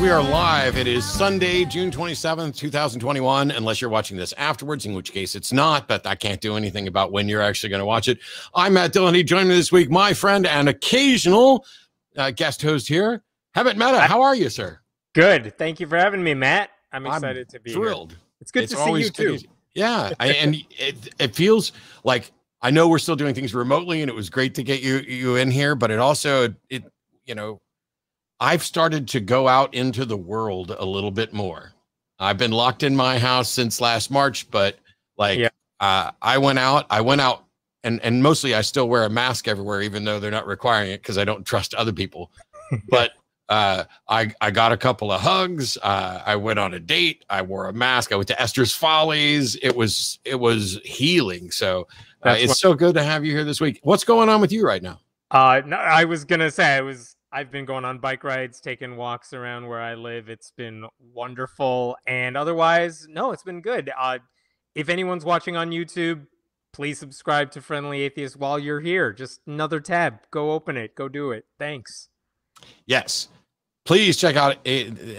welcome to the Atheist Experience. We are live. It is Sunday, June 27th, 2021, unless you're watching this afterwards, in which case it's not, but I can't do anything about when you're actually going to watch it. I'm Matt Dillahunty. Joining me this week, my friend and occasional uh, guest host here, Hemant Mehta. How are you, sir? Good. Thank you for having me, Matt. I'm excited I'm to be thrilled. Here. It's good it's to see you too. Yeah, I, and it, it feels like I know we're still doing things remotely, and it was great to get you you in here, but it also it you know I've started to go out into the world a little bit more. I've been locked in my house since last March, but like yeah. uh, I went out, I went out and and mostly I still wear a mask everywhere, even though they're not requiring it because I don't trust other people. but uh, I I got a couple of hugs. Uh, I went on a date. I wore a mask. I went to Esther's Follies. It was it was healing. So uh, it's so good to have you here this week. What's going on with you right now? Uh, no, I was gonna say I was I've been going on bike rides, taking walks around where I live. It's been wonderful. And otherwise, no, it's been good. Uh, if anyone's watching on YouTube, please subscribe to Friendly Atheist while you're here. Just another tab. Go open it. Go do it. Thanks. Yes. Please check out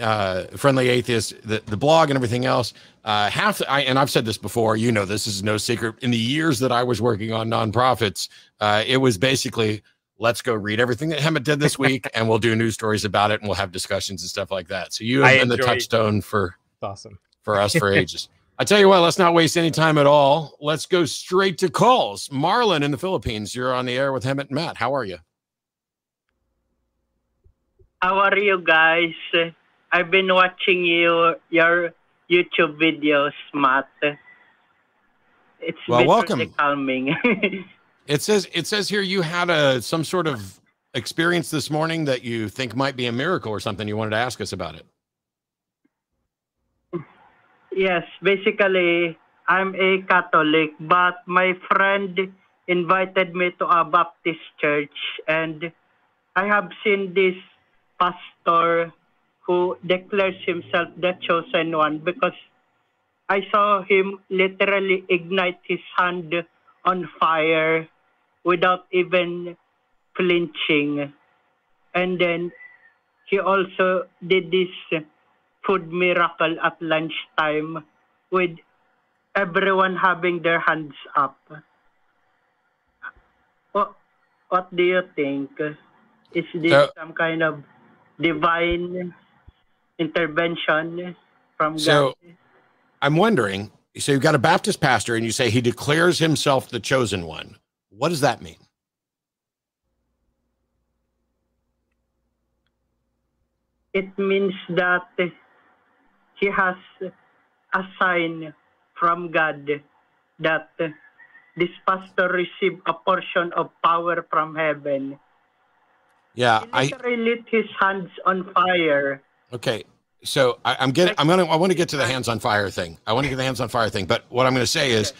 uh, Friendly Atheist, the, the blog and everything else. Uh, half, I, and I've said this before, you know, this is no secret. In the years that I was working on nonprofits, uh, it was basically let's go read everything that Hemant did this week and we'll do news stories about it and we'll have discussions and stuff like that. So you have I been the touchstone for awesome for us for ages. I tell you what, let's not waste any time at all. Let's go straight to calls. Marlon in the Philippines, you're on the air with Hemant and Matt. How are you? How are you guys? I've been watching you your YouTube videos, Matt. It's well, welcome. Calming. It says it says here you had a some sort of experience this morning that you think might be a miracle or something. You wanted to ask us about it. Yes, basically I'm a Catholic, but my friend invited me to a Baptist church and I have seen this pastor who declares himself the chosen one because I saw him literally ignite his hand on fire without even flinching. And then he also did this food miracle at lunchtime with everyone having their hands up. What, what do you think? Is this so, some kind of divine intervention from so, God? I'm wondering so you've got a Baptist pastor and you say he declares himself the chosen one. What does that mean? It means that he has a sign from God that this pastor received a portion of power from heaven. Yeah, he literally I lit his hands on fire. Okay, so I, am getting. I'm gonna. I want to get to the hands on fire thing. I want to get the hands on fire thing. But what I'm going to say is,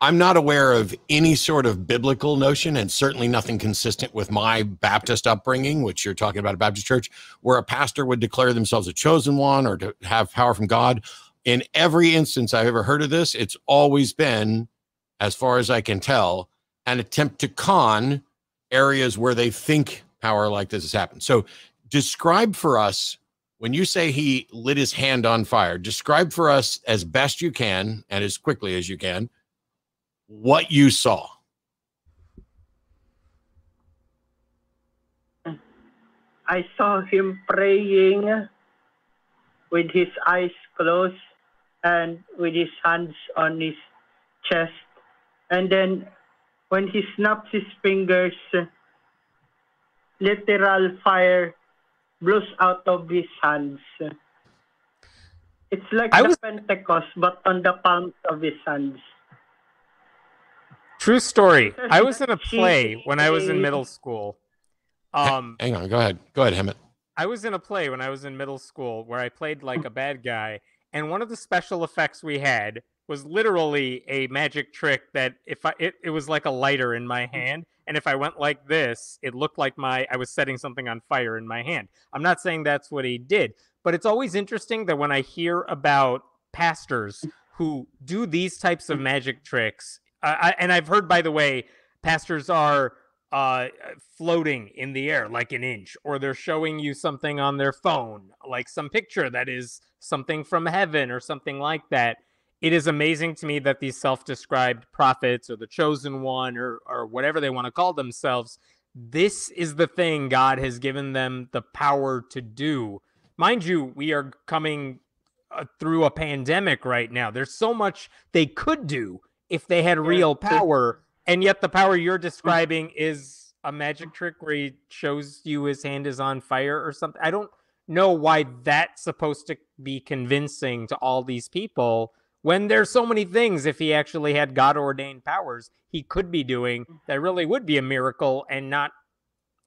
I'm not aware of any sort of biblical notion, and certainly nothing consistent with my Baptist upbringing, which you're talking about a Baptist church, where a pastor would declare themselves a chosen one or to have power from God. In every instance I've ever heard of this, it's always been, as far as I can tell, an attempt to con areas where they think power like this has happened. So, describe for us when you say he lit his hand on fire, describe for us as best you can and as quickly as you can what you saw. I saw him praying with his eyes closed and with his hands on his chest. And then when he snaps his fingers, literal fire blows out of his hands. It's like I the was... Pentecost, but on the palms of his hands. True story. I was in a play when I was in middle school. Um, hang on, go ahead, go ahead, Hemant. I was in a play when I was in middle school where I played like a bad guy, and one of the special effects we had was literally a magic trick that if I it, it was like a lighter in my hand, and if I went like this, it looked like my I was setting something on fire in my hand. I'm not saying that's what he did, but it's always interesting that when I hear about pastors who do these types of magic tricks, I, and I've heard by the way, pastors are uh, floating in the air like an inch, or they're showing you something on their phone, like some picture that is something from heaven or something like that. It is amazing to me that these self described prophets or the chosen one or, or whatever they want to call themselves, this is the thing God has given them the power to do. Mind you, we are coming uh, through a pandemic right now. There's so much they could do if they had real power and yet the power you're describing is a magic trick where he shows you his hand is on fire or something. I don't know why that's supposed to be convincing to all these people when there's so many things if he actually had God ordained powers he could be doing that really would be a miracle and not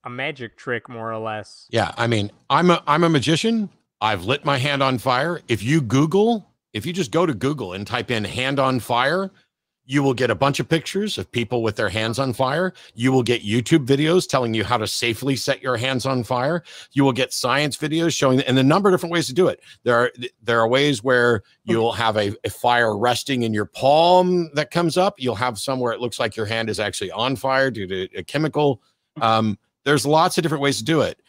a magic trick more or less. Yeah, I mean, I'm a I'm a magician. I've lit my hand on fire. If you Google, if you just go to Google and type in hand on fire, you will get a bunch of pictures of people with their hands on fire. You will get YouTube videos telling you how to safely set your hands on fire. You will get science videos showing and a number of different ways to do it. There are there are ways where you'll have a, a fire resting in your palm that comes up. You'll have somewhere it looks like your hand is actually on fire due to a chemical. Um, there's lots of different ways to do it.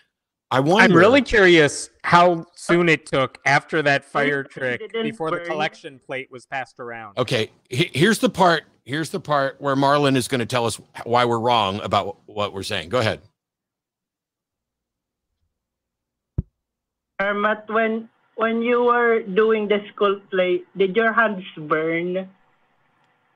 I wonder. I'm really curious how soon it took after that fire trick before the collection plate was passed around. Okay, here's the part. Here's the part where Marlon is going to tell us why we're wrong about what we're saying. Go ahead. Hemant, when when you were doing the school play, did your hands burn?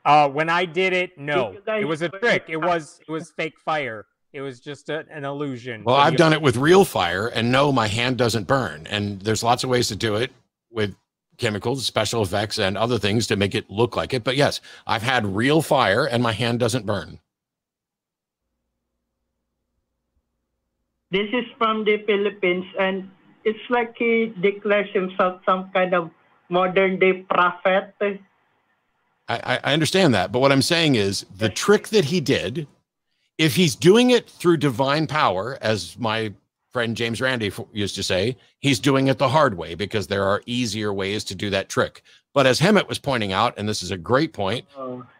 Uh, when I did it, no. Did it was a trick. It was it was fake fire. It was just a, an illusion. Well, I've done it with real fire, and no, my hand doesn't burn. And there's lots of ways to do it with chemicals, special effects, and other things to make it look like it. But yes, I've had real fire, and my hand doesn't burn. This is from the Philippines, and it's like he declares himself some kind of modern day prophet. I, I understand that, but what I'm saying is the trick that he did if he's doing it through divine power, as my friend James Randi used to say, he's doing it the hard way because there are easier ways to do that trick. But as Hemant was pointing out, and this is a great point,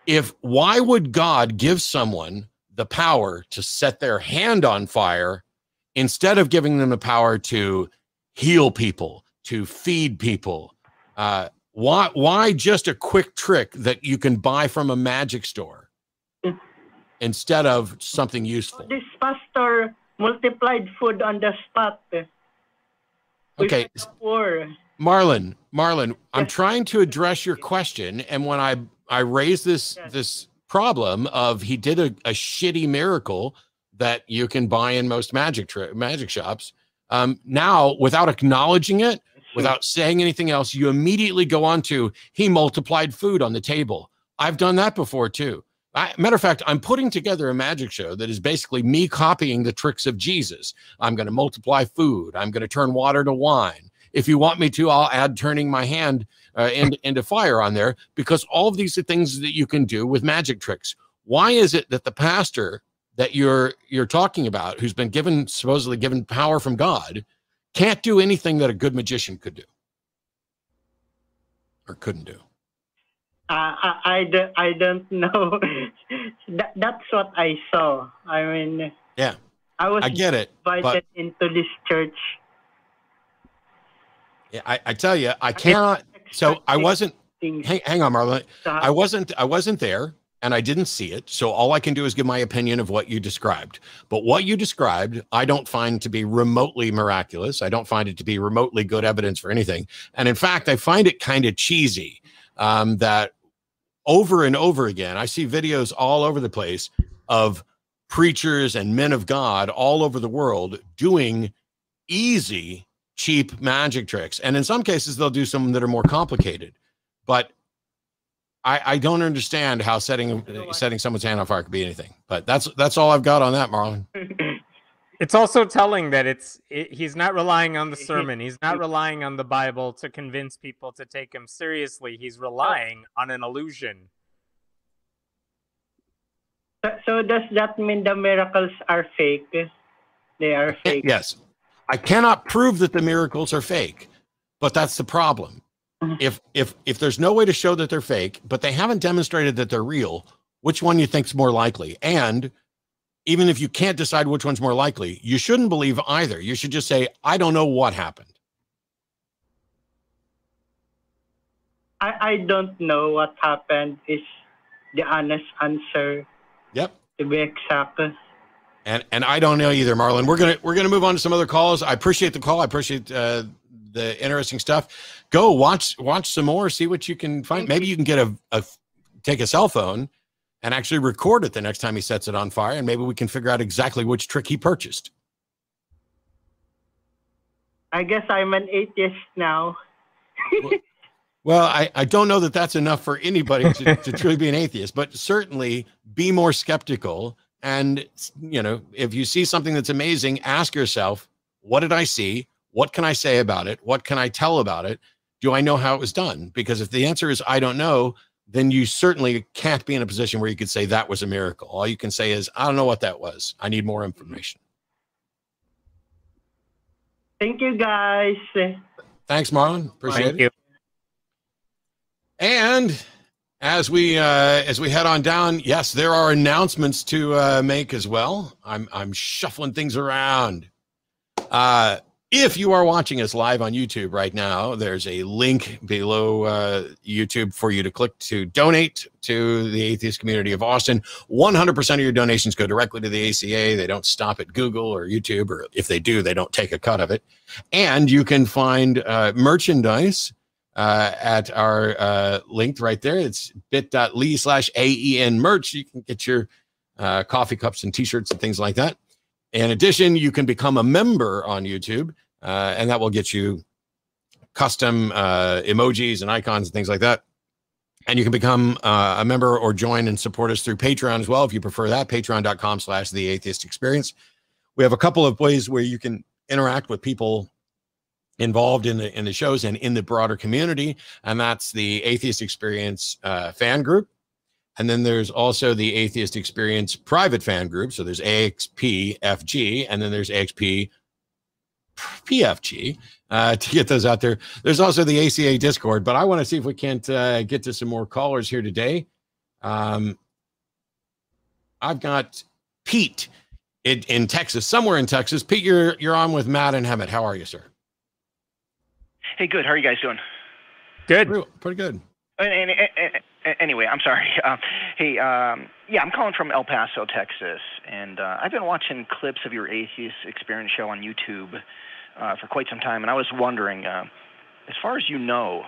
if why would God give someone the power to set their hand on fire instead of giving them the power to heal people, to feed people? Uh, why, why just a quick trick that you can buy from a magic store? Instead of something useful. This pastor multiplied food on the spot. Okay. Marlon, Marlon, yes. I'm trying to address your question. And when I, I raised this, yes. this problem of he did a, a shitty miracle that you can buy in most magic magic shops. Um, now, without acknowledging it, without saying anything else, you immediately go on to he multiplied food on the table. I've done that before too. I, matter of fact, I'm putting together a magic show that is basically me copying the tricks of Jesus. I'm going to multiply food. I'm going to turn water to wine. If you want me to, I'll add turning my hand uh, into, into fire on there because all of these are things that you can do with magic tricks. Why is it that the pastor that you're you're talking about, who's been given supposedly given power from God, can't do anything that a good magician could do or couldn't do? Uh, I, I, I don't know. that, that's what I saw. I mean, yeah, I was I get it, invited into this church. Yeah, I, I tell you, I cannot. So I wasn't. Hang, hang on, Marlon. I wasn't. I wasn't there, and I didn't see it. So all I can do is give my opinion of what you described. But what you described, I don't find to be remotely miraculous. I don't find it to be remotely good evidence for anything. And in fact, I find it kind of cheesy um, that over and over again. I see videos all over the place of preachers and men of God all over the world doing easy, cheap magic tricks. And in some cases, they'll do some that are more complicated. But I, I don't understand how setting setting someone's hand on fire could be anything. But that's that's all I've got on that, Marlon. It's also telling that it's it, he's not relying on the sermon. He's not relying on the Bible to convince people to take him seriously. He's relying on an illusion. So does that mean the miracles are fake? They are fake. Yes. I cannot prove that the miracles are fake, but that's the problem. Mm-hmm. If if if there's no way to show that they're fake, but they haven't demonstrated that they're real, which one you think's more likely? And even if you can't decide which one's more likely, you shouldn't believe either. You should just say, I don't know what happened. I, I don't know what happened is the honest answer. Yep. To be exact. And and I don't know either, Marlon. We're gonna we're gonna move on to some other calls. I appreciate the call. I appreciate uh, the interesting stuff. Go watch watch some more. See what you can find. Maybe you can get a, a take a cell phone and actually record it the next time he sets it on fire, and maybe we can figure out exactly which trick he purchased. I guess I'm an atheist now. well, I, I don't know that that's enough for anybody to, to truly be an atheist, but certainly be more skeptical. And, you know, if you see something that's amazing, ask yourself, what did I see? What can I say about it? What can I tell about it? Do I know how it was done? Because if the answer is I don't know, then you certainly can't be in a position where you could say that was a miracle. All you can say is, I don't know what that was. I need more information. Thank you, guys. Thanks, Marlon. Appreciate Thank it. You. And as we uh, as we head on down, yes, there are announcements to uh, make as well. I'm I'm shuffling things around. Uh, if you are watching us live on YouTube right now, there's a link below uh, YouTube for you to click to donate to the atheist community of Austin. 100% of your donations go directly to the ACA. They don't stop at Google or YouTube, or if they do, they don't take a cut of it. And you can find uh, merchandise uh, at our uh, link right there. It's bit.ly slash AEN merch. You can get your uh, coffee cups and t-shirts and things like that. In addition, you can become a member on YouTube, uh, and that will get you custom uh, emojis and icons and things like that. And you can become uh, a member or join and support us through Patreon as well, if you prefer that. Patreon.com slash the atheist experience. We have a couple of ways where you can interact with people involved in the in the shows and in the broader community, and that's the Atheist Experience uh, fan group. And then there's also the Atheist Experience private fan group. So there's AXPFG, and then there's AXP PFG uh, to get those out there. There's also the ACA Discord, but I want to see if we can't uh, get to some more callers here today. Um, I've got Pete in, in, Texas, somewhere in Texas. Pete, you're you're on with Matt and Hemant. How are you, sir? Hey, good. How are you guys doing? Good. Pretty, pretty good. And, and, and, anyway, I'm sorry. Uh, hey, um, yeah, I'm calling from El Paso, Texas, and uh, I've been watching clips of your atheist experience show on YouTube uh, for quite some time, and I was wondering, uh, as far as you know,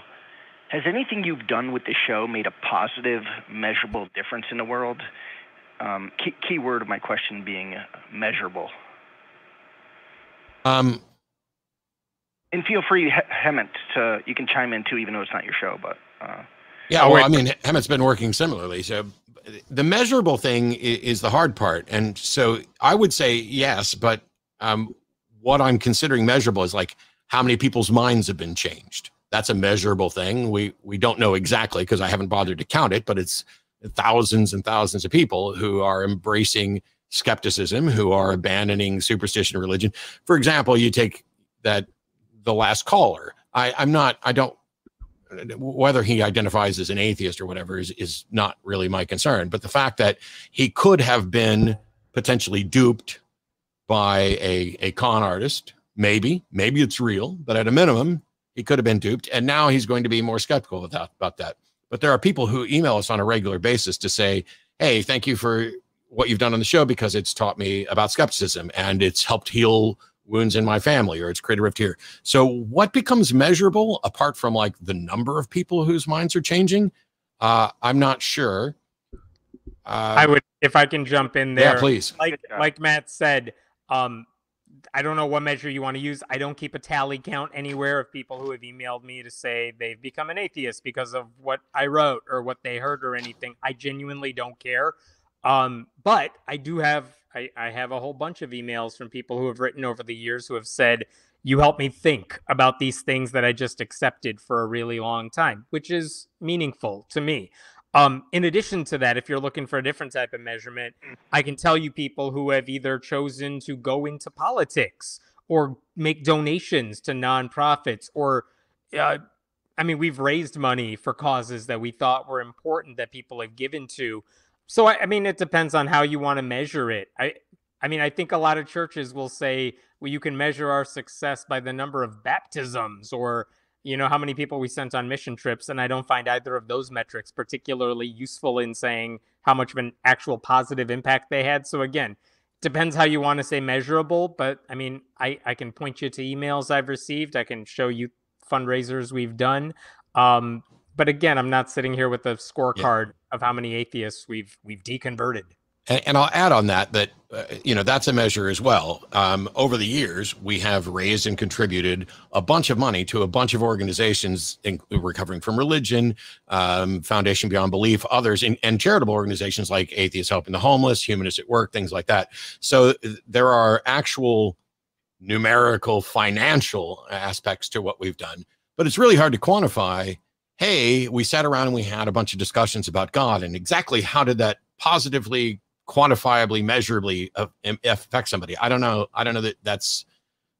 has anything you've done with the show made a positive, measurable difference in the world? Um, key, key word of my question being measurable. Um, and feel free, Hemant, to you can chime in too, even though it's not your show. But uh, yeah, well, I mean, Hemant's been working similarly. So the measurable thing is, is, the hard part, and so I would say yes, but um, what I'm considering measurable is like how many people's minds have been changed. That's a measurable thing. We we don't know exactly because I haven't bothered to count it, but it's thousands and thousands of people who are embracing skepticism, who are abandoning superstition religion. For example, you take that the last caller. I, I'm not, I don't, whether he identifies as an atheist or whatever is, is not really my concern. But the fact that he could have been potentially duped by a, a con artist, maybe, maybe it's real, but at a minimum, he could have been duped. And now he's going to be more skeptical about, about that. But there are people who email us on a regular basis to say, hey, thank you for what you've done on the show because it's taught me about skepticism and it's helped heal wounds in my family or it's created rift here. So what becomes measurable apart from like the number of people whose minds are changing? Uh, I'm not sure. Uh, I would, if I can jump in there. Yeah, please. Like, like Matt said, um, I don't know what measure you want to use. I don't keep a tally count anywhere of people who have emailed me to say they've become an atheist because of what I wrote or what they heard or anything. I genuinely don't care. Um, but I do have I, I have a whole bunch of emails from people who have written over the years who have said, You helped me think about these things that I just accepted for a really long time, which is meaningful to me. Um, in addition to that, if you're looking for a different type of measurement, I can tell you people who have either chosen to go into politics or make donations to nonprofits or uh, I mean, we've raised money for causes that we thought were important that people have given to So I, I mean, it depends on how you want to measure it. I, I mean, I think a lot of churches will say, well, you can measure our success by the number of baptisms or you know how many people we sent on mission trips. And i don't find either of those metrics particularly useful in saying how much of an actual positive impact they had. So again depends how you want to say measurable but i mean i i can point you to emails i've received. I can show you fundraisers we've done. Um, but again i'm not sitting here with a scorecard yeah. of how many atheists we've we've deconverted and, and I'll add on that that uh, you know that's a measure as well. Um, over the years, we have raised and contributed a bunch of money to a bunch of organizations in, recovering from religion, um, Foundation Beyond Belief, others, and, and charitable organizations like Atheists Helping the Homeless, Humanists at Work, things like that. So uh, there are actual numerical financial aspects to what we've done, but it's really hard to quantify. Hey, we sat around and we had a bunch of discussions about God and exactly how did that positively quantifiably, measurably uh, affect somebody. I don't know. I don't know that that's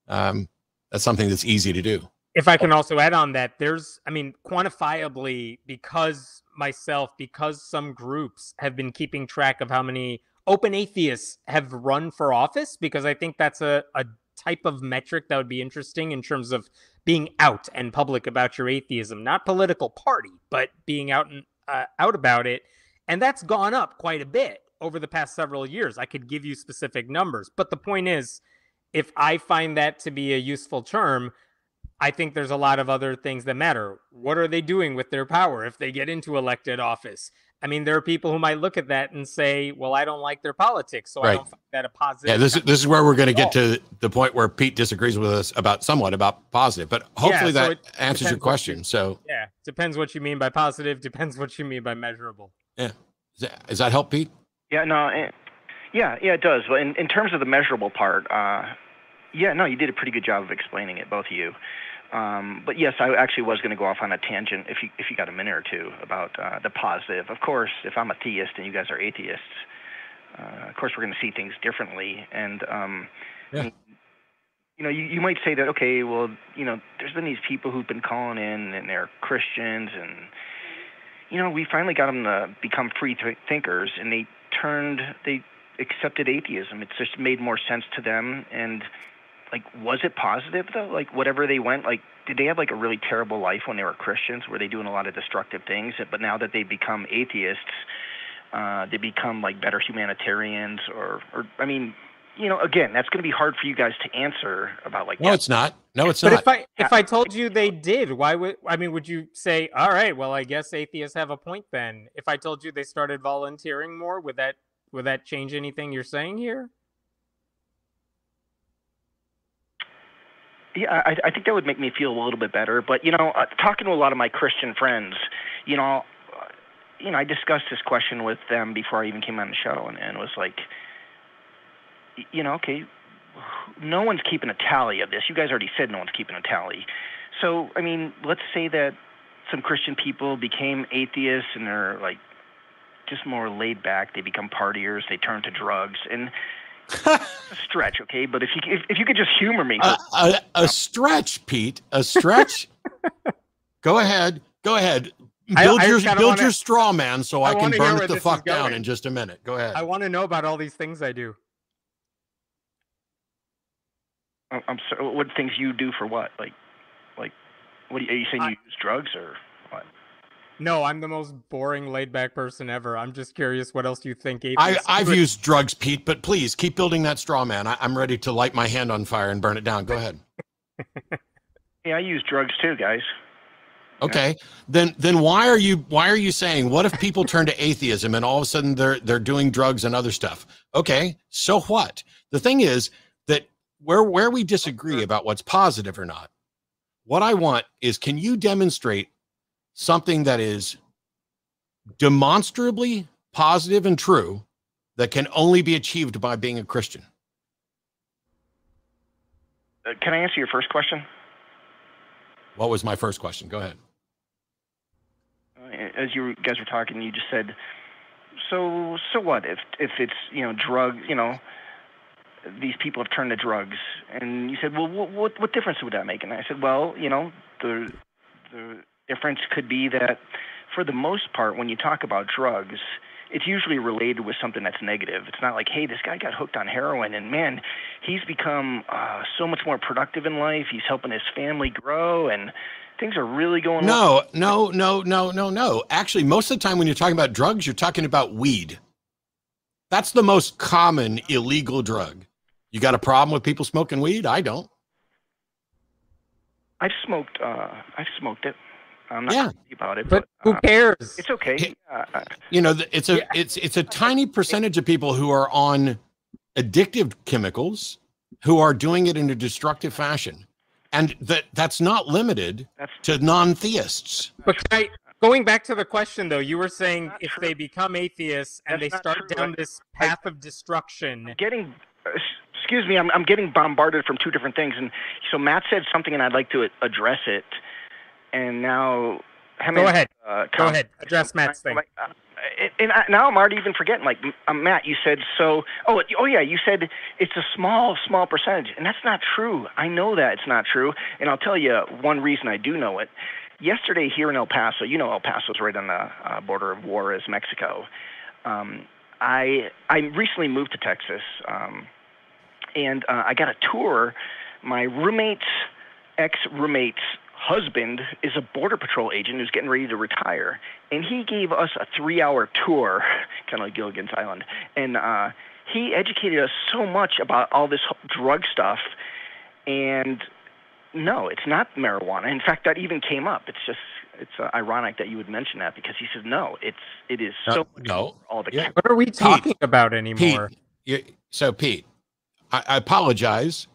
um, that's something that's easy to do. If I can also add on that, there's, I mean, quantifiably because myself, because some groups have been keeping track of how many open atheists have run for office, because I think that's a, a type of metric that would be interesting in terms of being out and public about your atheism, not political party, but being out and uh, out about it. And that's gone up quite a bit over the past several years. I could give you specific numbers, but the point is, if I find that to be a useful term, I think there's a lot of other things that matter. What are they doing with their power if they get into elected office? I mean, there are people who might look at that and say, "Well, I don't like their politics, so right. I don't find that a positive." Yeah, this is this is where we're going to get to the point where Pete disagrees with us about somewhat about positive, but hopefully yeah, so that answers your question. You, so yeah, depends what you mean by positive. Depends what you mean by measurable. Yeah, does that, does that help, Pete? Yeah, no, it, eh, yeah, yeah, it does. Well, in, in terms of the measurable part, uh, yeah, no, you did a pretty good job of explaining it, both of you. Um, but yes, I actually was going to go off on a tangent if you if you got a minute or two about uh, the positive. Of course, if I'm a theist and you guys are atheists, uh, of course we're going to see things differently. And um, yeah. you know, you, you might say that okay, well, you know, there's been these people who've been calling in and they're Christians and you know, we finally got them to become free th- thinkers, and they turned they accepted atheism. It just made more sense to them and like was it positive though? Like whatever they went like did they have like a really terrible life when they were Christians? Were they doing a lot of destructive things? But now that they become atheists, uh, they become like better humanitarians or or I mean, you know, again, that's going to be hard for you guys to answer about like. No, that. it's not. No, it's but not. But if I if I told you they did, why would I mean? Would you say, all right, well, I guess atheists have a point then? If I told you they started volunteering more, would that would that change anything you're saying here? Yeah, I, I think that would make me feel a little bit better. But you know, uh, talking to a lot of my Christian friends, you know, you know, I discussed this question with them before I even came on the show, and, and was like, you know, okay, no one's keeping a tally of this. You guys already said no one's keeping a tally. So, I mean, let's say that some Christian people became atheists and they're like just more laid back. They become partiers. They turn to drugs and. A stretch, okay, but if you if, if you could just humor me, a, a, a stretch, Pete, a stretch. go ahead, go ahead. Build I, I your build wanna, your straw man, so I, I can burn it the fuck down in just a minute. Go ahead. I want to know about all these things I do. Oh, I'm sorry. What things you do for what? Like, like, what are you, are you saying? I, you use drugs or what? No, I'm the most boring, laid-back person ever. I'm just curious, what else you think? I, I've used drugs, Pete, but please keep building that straw man. I, I'm ready to light my hand on fire and burn it down. Go ahead. yeah, I use drugs too, guys. Okay, then then why are you why are you saying what if people turn to atheism and all of a sudden they're they're doing drugs and other stuff? Okay, so what? The thing is that where where we disagree about what's positive or not what i want is can you demonstrate something that is demonstrably positive and true that can only be achieved by being a christian uh, can i answer your first question what was my first question go ahead uh, as you guys were talking you just said so so what if if it's you know drug you know these people have turned to drugs. And you said, well, what, what difference would that make? And I said, well, you know, the, the difference could be that for the most part, when you talk about drugs, it's usually related with something that's negative. It's not like, hey, this guy got hooked on heroin, and man, he's become uh, so much more productive in life. He's helping his family grow, and things are really going. No, no, no, no, no, no. Actually, most of the time when you're talking about drugs, you're talking about weed. That's the most common illegal drug. You got a problem with people smoking weed? I don't. I've smoked. Uh, I've smoked it. I'm not Yeah. about it, But but, who uh, cares? it's okay. Hey, Uh, uh, You know, it's a Yeah. it's it's a tiny percentage of people who are on addictive chemicals who are doing it in a destructive fashion. And that that's not limited that's to non-theists. But I, going back to the question though, you were saying not if true. they become atheists and That's they start true. down I- this I- path of destruction, getting. Uh, excuse me. I'm I'm getting bombarded from two different things, and so Matt said something, and I'd like to address it. And now, go ahead. Uh, Go ahead. Address Matt's thing. Like, uh, and- and I, now I'm already even forgetting. Like uh, Matt, you said so. Oh, oh yeah, you said it's a small, small percentage, and that's not true. I know that it's not true, and I'll tell you one reason I do know it. Yesterday here in El Paso, you know El Paso's right on the uh, border of Juarez, Mexico. Um, I I recently moved to Texas, um, and uh, I got a tour. My roommate's ex roommate's husband is a border patrol agent who's getting ready to retire, and he gave us a three hour tour, kind of like Gilligan's Island, and uh, he educated us so much about all this drug stuff, and no, it's not marijuana. In fact, that even came up. It's just it's uh, ironic that you would mention that because he said no, it's it is so much no. all the Yeah. What are we talking about anymore? Pete, you, so Pete, I, I apologize.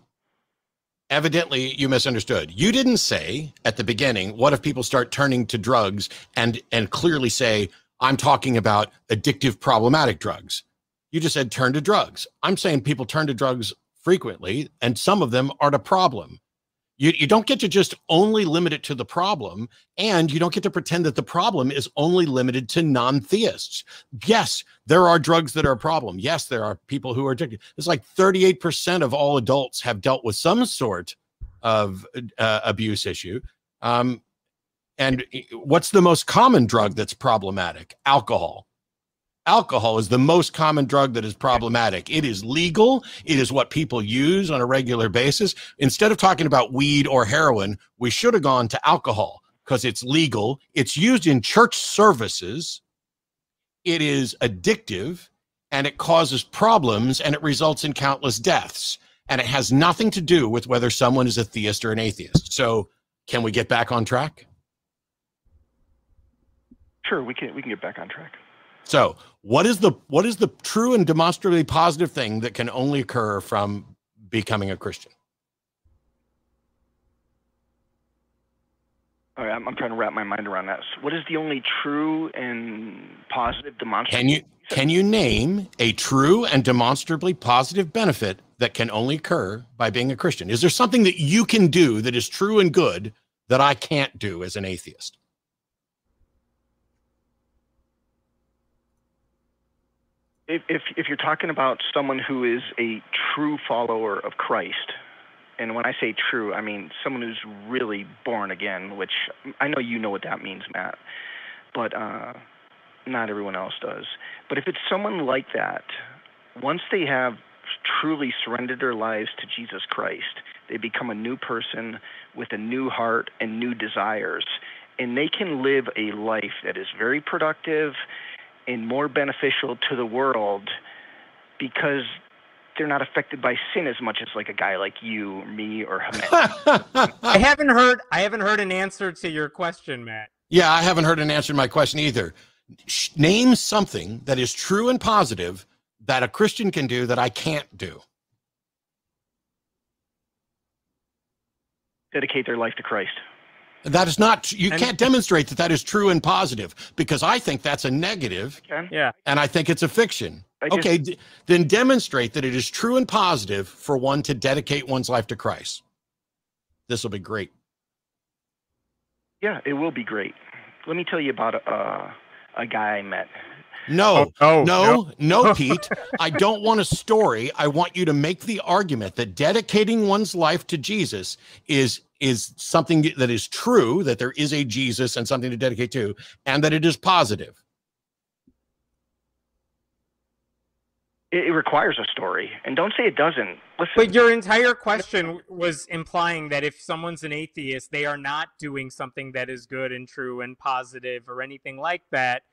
Evidently, you misunderstood. You didn't say at the beginning, "What if people start turning to drugs?" and and clearly say, "I'm talking about addictive, problematic drugs." You just said turn to drugs. I'm saying people turn to drugs frequently, and some of them are the problem. You, you don't get to just only limit it to the problem, and you don't get to pretend that the problem is only limited to non theists. Yes, there are drugs that are a problem. Yes, there are people who are addicted. It's like 38% of all adults have dealt with some sort of uh, abuse issue. Um, and what's the most common drug that's problematic? Alcohol. Alcohol is the most common drug that is problematic. It is legal. It is what people use on a regular basis. Instead of talking about weed or heroin, we should have gone to alcohol because it's legal. It's used in church services. It is addictive and it causes problems and it results in countless deaths. And it has nothing to do with whether someone is a theist or an atheist. So, can we get back on track? Sure, we can we can get back on track. So, what is the what is the true and demonstrably positive thing that can only occur from becoming a Christian? All right, I'm, I'm trying to wrap my mind around that. So what is the only true and positive demonstrable? Can you can you name a true and demonstrably positive benefit that can only occur by being a Christian? Is there something that you can do that is true and good that I can't do as an atheist? If, if if you're talking about someone who is a true follower of Christ, and when I say true, I mean someone who's really born again, which I know you know what that means, Matt, but uh, not everyone else does. But if it's someone like that, once they have truly surrendered their lives to Jesus Christ, they become a new person with a new heart and new desires, and they can live a life that is very productive and more beneficial to the world because they're not affected by sin as much as like a guy like you, or me, or Hamed. I haven't heard. I haven't heard an answer to your question, Matt. yeah, I haven't heard an answer to my question either. Name something that is true and positive that a Christian can do that I can't do. Dedicate their life to Christ. That is not, you And- can't demonstrate that that is true and positive because I think that's a negative Yeah. and I think it's a fiction. I okay, d- then demonstrate that it is true and positive for one to dedicate one's life to Christ. This will be great. Yeah, it will be great. Let me tell you about a, uh, a guy I met. No, Oh, no, no, Pete. I don't want a story. I want you to make the argument that dedicating one's life to Jesus is is something that is true, that there is a Jesus and something to dedicate to, and that it is positive. it, requires a story. And don't say it doesn't. Listen. But your entire question was implying that if someone's an atheist, they are not doing something that is good and true and positive or anything like that.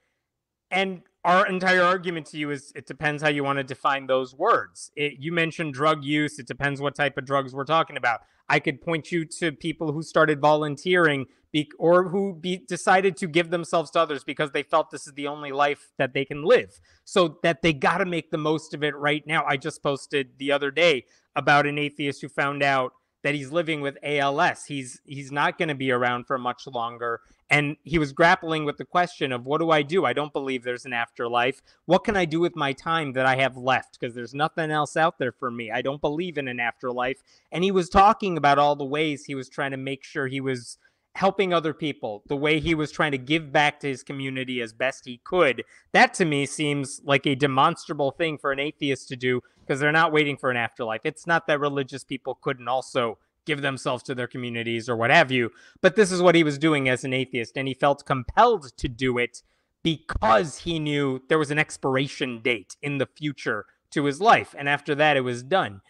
And our entire argument to you is it depends how you want to define those words. It, you mentioned drug use. It depends what type of drugs we're talking about. I could point you to people who started volunteering be, or who be, decided to give themselves to others because they felt this is the only life that they can live. So that they got to make the most of it right now. I just posted the other day about an atheist who found out that he's living with ALS. He's he's not going to be around for much longer and he was grappling with the question of what do I do? I don't believe there's an afterlife. What can I do with my time that I have left because there's nothing else out there for me. I don't believe in an afterlife. And he was talking about all the ways he was trying to make sure he was helping other people, the way he was trying to give back to his community as best he could. That to me seems like a demonstrable thing for an atheist to do because they're not waiting for an afterlife. It's not that religious people couldn't also give themselves to their communities or what have you, but this is what he was doing as an atheist and he felt compelled to do it because he knew there was an expiration date in the future to his life and after that it was done.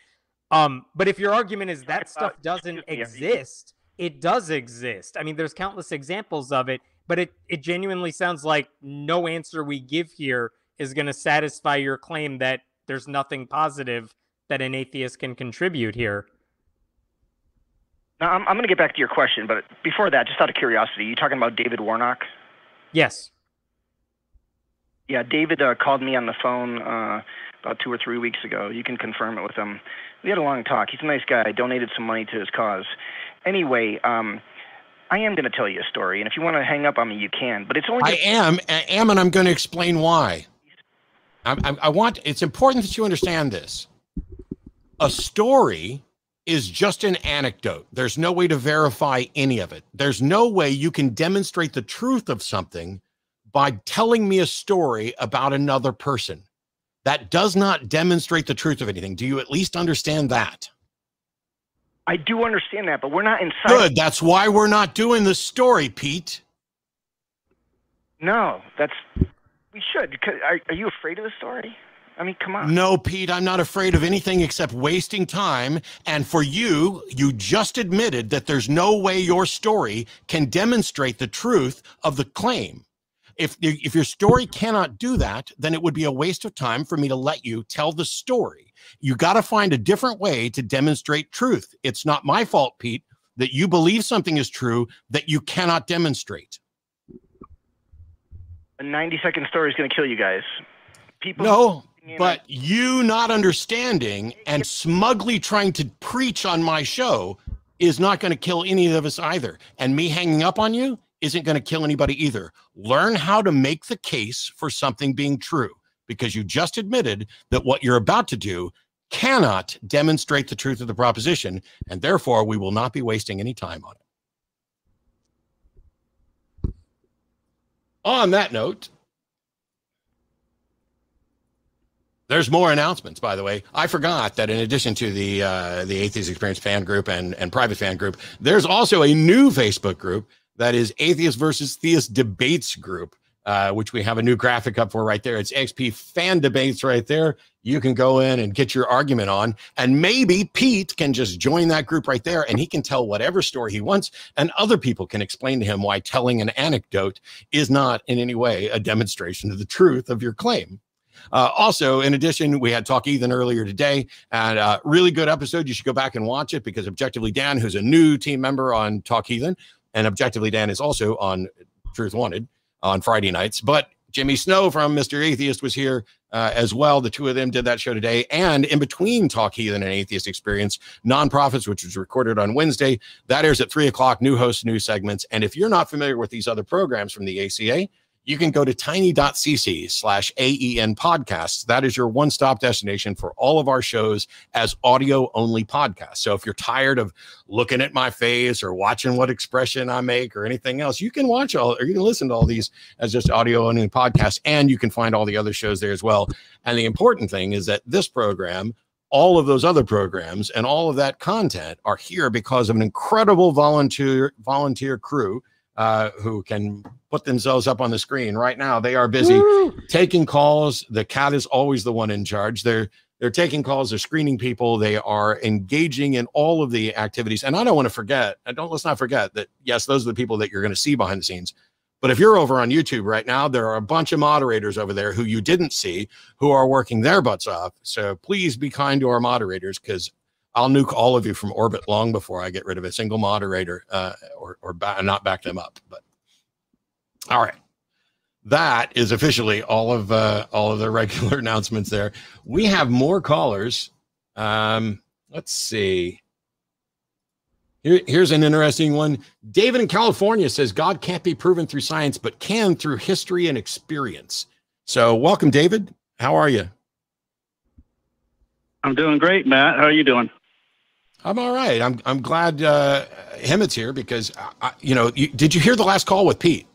Um but if your argument is that stuff doesn't exist, it does exist. I mean, there's countless examples of it, but it, it genuinely sounds like no answer we give here is going to satisfy your claim that there's nothing positive that an atheist can contribute here. Now, I'm, I'm going to get back to your question, but before that, just out of curiosity, you talking about David Warnock? Yes. Yeah, David uh, called me on the phone uh, about two or three weeks ago. You can confirm it with him. We had a long talk. He's a nice guy. I donated some money to his cause anyway, um, I am going to tell you a story, and if you want to hang up on me, you can. But it's only. I am, I am, and I'm going to explain why. I, I, I want. It's important that you understand this. A story is just an anecdote. There's no way to verify any of it. There's no way you can demonstrate the truth of something by telling me a story about another person. That does not demonstrate the truth of anything. Do you at least understand that? I do understand that, but we're not inside. Good. That's why we're not doing the story, Pete. No, that's we should. Are, are you afraid of the story? I mean, come on. No, Pete, I'm not afraid of anything except wasting time. And for you, you just admitted that there's no way your story can demonstrate the truth of the claim. If, if your story cannot do that, then it would be a waste of time for me to let you tell the story. You got to find a different way to demonstrate truth. It's not my fault, Pete, that you believe something is true that you cannot demonstrate. A 90 second story is going to kill you guys. People. No, but you not understanding and smugly trying to preach on my show is not going to kill any of us either. And me hanging up on you isn't going to kill anybody either. Learn how to make the case for something being true because you just admitted that what you're about to do cannot demonstrate the truth of the proposition, and therefore we will not be wasting any time on it. On that note, there's more announcements, by the way. I forgot that in addition to the uh, the Atheist Experience fan group and, and private fan group, there's also a new Facebook group that is Atheist versus Theist Debates group uh, which we have a new graphic up for right there. It's XP fan debates right there. You can go in and get your argument on, and maybe Pete can just join that group right there, and he can tell whatever story he wants, and other people can explain to him why telling an anecdote is not in any way a demonstration of the truth of your claim. Uh, also, in addition, we had Talk Heathen earlier today, and uh, really good episode. You should go back and watch it because Objectively Dan, who's a new team member on Talk Heathen, and Objectively Dan is also on Truth Wanted on Friday nights. But Jimmy Snow from Mr. Atheist was here uh, as well. The two of them did that show today. And in between Talk Heathen and Atheist Experience, Nonprofits, which was recorded on Wednesday, that airs at three o'clock, new hosts, new segments. And if you're not familiar with these other programs from the ACA, you can go to tiny.cc slash AEN podcasts. That is your one stop destination for all of our shows as audio only podcasts. So if you're tired of looking at my face or watching what expression I make or anything else, you can watch all or you can listen to all these as just audio only podcasts. And you can find all the other shows there as well. And the important thing is that this program, all of those other programs, and all of that content are here because of an incredible volunteer volunteer crew uh, who can put themselves up on the screen right now. They are busy Woo! taking calls. The cat is always the one in charge. They're they're taking calls. They're screening people. They are engaging in all of the activities. And I don't want to forget. I don't. Let's not forget that. Yes, those are the people that you're going to see behind the scenes. But if you're over on YouTube right now, there are a bunch of moderators over there who you didn't see who are working their butts off. So please be kind to our moderators because I'll nuke all of you from orbit long before I get rid of a single moderator uh, or, or ba- not back them up. But all right. That is officially all of uh, all of the regular announcements there. We have more callers. Um, let's see. Here, here's an interesting one. David in California says God can't be proven through science, but can through history and experience. So, welcome, David. How are you? I'm doing great, Matt. How are you doing? I'm all right. I'm I'm glad uh, Hemant's here because I, you know. You, did you hear the last call with Pete?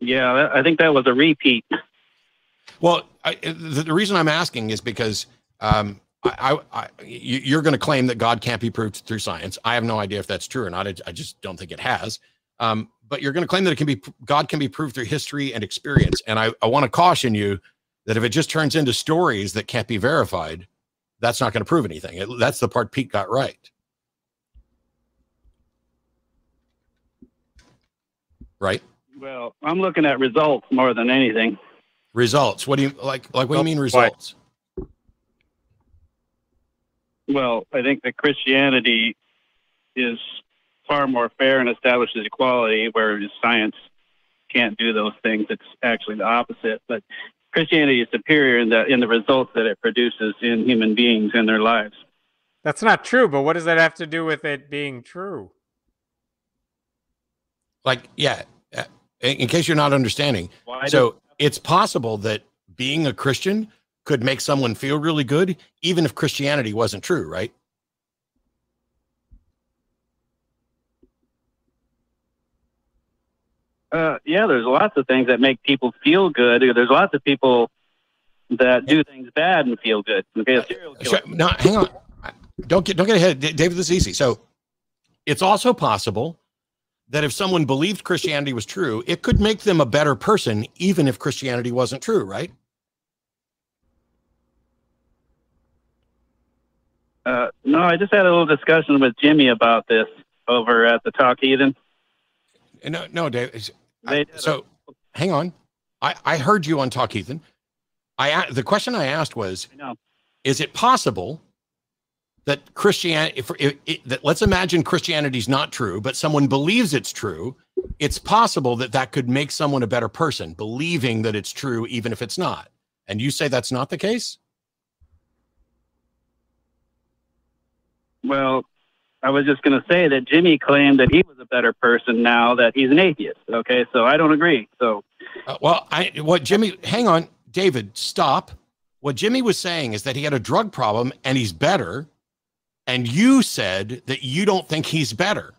Yeah, I think that was a repeat. Well, I, the, the reason I'm asking is because um, I, I, you're going to claim that God can't be proved through science. I have no idea if that's true or not. I, I just don't think it has. Um, but you're going to claim that it can be God can be proved through history and experience. And I, I want to caution you that if it just turns into stories that can't be verified, that's not going to prove anything. It, that's the part Pete got right. Right. Well, I'm looking at results more than anything. Results. What do you like? Like, what do you oh, mean results? Well, I think that Christianity is far more fair and establishes equality, whereas science can't do those things. It's actually the opposite. But Christianity is superior in the in the results that it produces in human beings in their lives. That's not true, but what does that have to do with it being true? Like, yeah, uh, in, in case you're not understanding. Why so it's possible that being a Christian could make someone feel really good, even if Christianity wasn't true, right? Uh, yeah, there's lots of things that make people feel good. There's lots of people that do things bad and feel good. Okay, a serial killer. Now, hang on. Don't get don't get ahead, David. This is easy. So, it's also possible that if someone believed Christianity was true, it could make them a better person, even if Christianity wasn't true, right? Uh, no, I just had a little discussion with Jimmy about this over at the Talk Heathen. No, no, Dave. I, so, hang on. I, I heard you on Talk Heathen. I the question I asked was, is it possible that Christianity, if, if, if, that let's imagine Christianity is not true, but someone believes it's true, it's possible that that could make someone a better person, believing that it's true, even if it's not. And you say that's not the case? Well, I was just going to say that Jimmy claimed that he was a better person now that he's an atheist. Okay, so I don't agree. So, uh, well, I what Jimmy, hang on, David, stop. What Jimmy was saying is that he had a drug problem and he's better, and you said that you don't think he's better,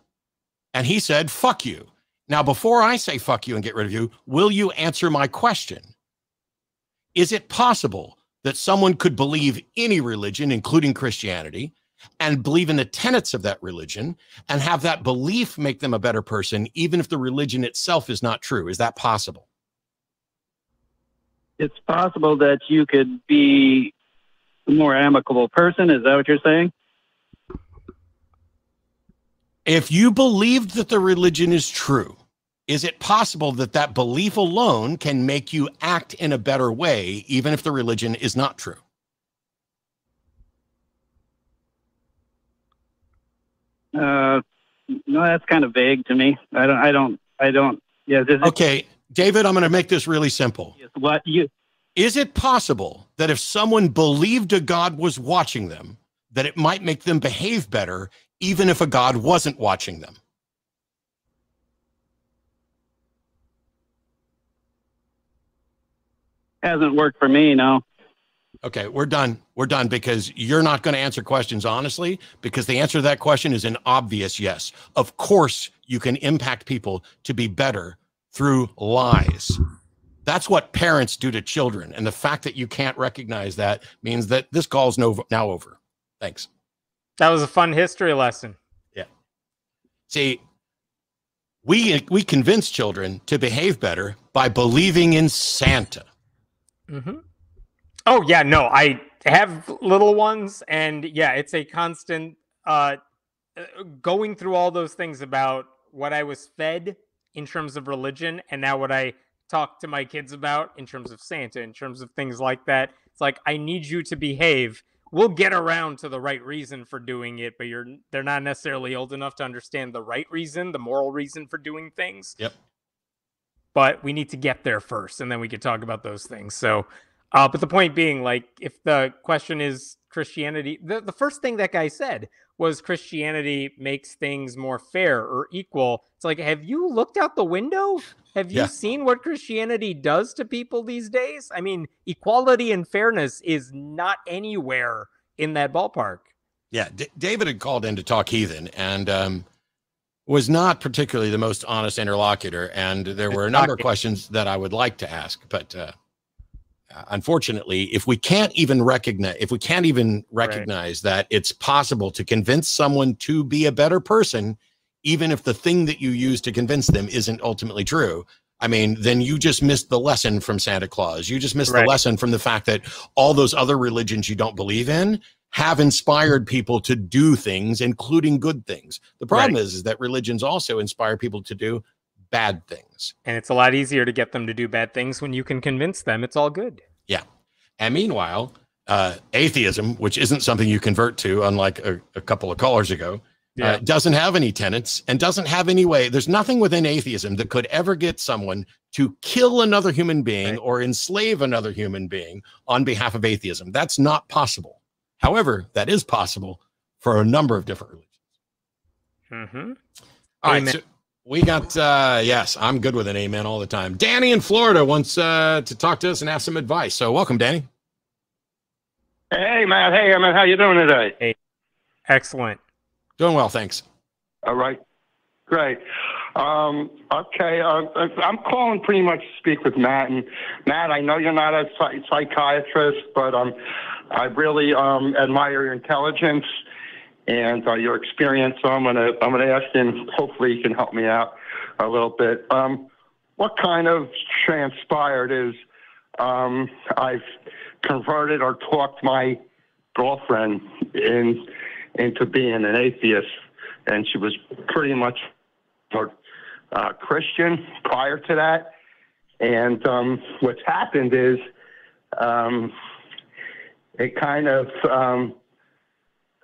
and he said, "Fuck you." Now, before I say "fuck you" and get rid of you, will you answer my question? Is it possible that someone could believe any religion, including Christianity? And believe in the tenets of that religion and have that belief make them a better person, even if the religion itself is not true. Is that possible? It's possible that you could be a more amicable person. Is that what you're saying? If you believed that the religion is true, is it possible that that belief alone can make you act in a better way, even if the religion is not true? Uh, no, that's kind of vague to me. I don't. I don't. I don't. Yeah. okay, David. I'm going to make this really simple. What you? Is it possible that if someone believed a God was watching them, that it might make them behave better, even if a God wasn't watching them? Hasn't worked for me. No. Okay, we're done. We're done because you're not going to answer questions honestly, because the answer to that question is an obvious yes. Of course, you can impact people to be better through lies. That's what parents do to children. And the fact that you can't recognize that means that this call is no, now over. Thanks. That was a fun history lesson. Yeah. See, we we convince children to behave better by believing in Santa. Mm-hmm. Oh yeah, no, I have little ones, and yeah, it's a constant uh, uh, going through all those things about what I was fed in terms of religion, and now what I talk to my kids about in terms of Santa, in terms of things like that. It's like I need you to behave. We'll get around to the right reason for doing it, but you're they're not necessarily old enough to understand the right reason, the moral reason for doing things. Yep. But we need to get there first, and then we can talk about those things. So uh, but the point being, like, if the question is Christianity, the, the first thing that guy said was Christianity makes things more fair or equal. It's like, have you looked out the window? Have you yeah. seen what Christianity does to people these days? I mean, equality and fairness is not anywhere in that ballpark. Yeah, D- David had called in to talk heathen and um, was not particularly the most honest interlocutor. And there were a number of questions that I would like to ask, but uh, unfortunately, if we can't even recognize, if we can't even recognize right. that it's possible to convince someone to be a better person, even if the thing that you use to convince them isn't ultimately true, I mean, then you just missed the lesson from Santa Claus. You just missed right. the lesson from the fact that all those other religions you don't believe in have inspired people to do things, including good things. The problem right. is, is that religions also inspire people to do bad things. And it's a lot easier to get them to do bad things when you can convince them it's all good. Yeah. And meanwhile, uh, atheism, which isn't something you convert to, unlike a, a couple of callers ago, uh, yeah. uh, doesn't have any tenets and doesn't have any way. There's nothing within atheism that could ever get someone to kill another human being right. or enslave another human being on behalf of atheism. That's not possible. However, that is possible for a number of different religions. Mm-hmm. All right. So, we got uh yes, I'm good with an amen all the time. Danny in Florida wants uh to talk to us and ask some advice. So welcome, Danny. Hey Matt. Hey Matt, how you doing today? Hey. Excellent. Doing well, thanks. All right. Great. Um, okay, uh, I'm calling pretty much to speak with Matt. And Matt, I know you're not a psychiatrist, but um, I really um, admire your intelligence and uh, your experience. So I'm gonna I'm gonna ask him. Hopefully, you can help me out a little bit. Um, what kind of transpired is um, I've converted or talked my girlfriend in into being an atheist, and she was pretty much a uh, Christian prior to that. And um, what's happened is um, it kind of um,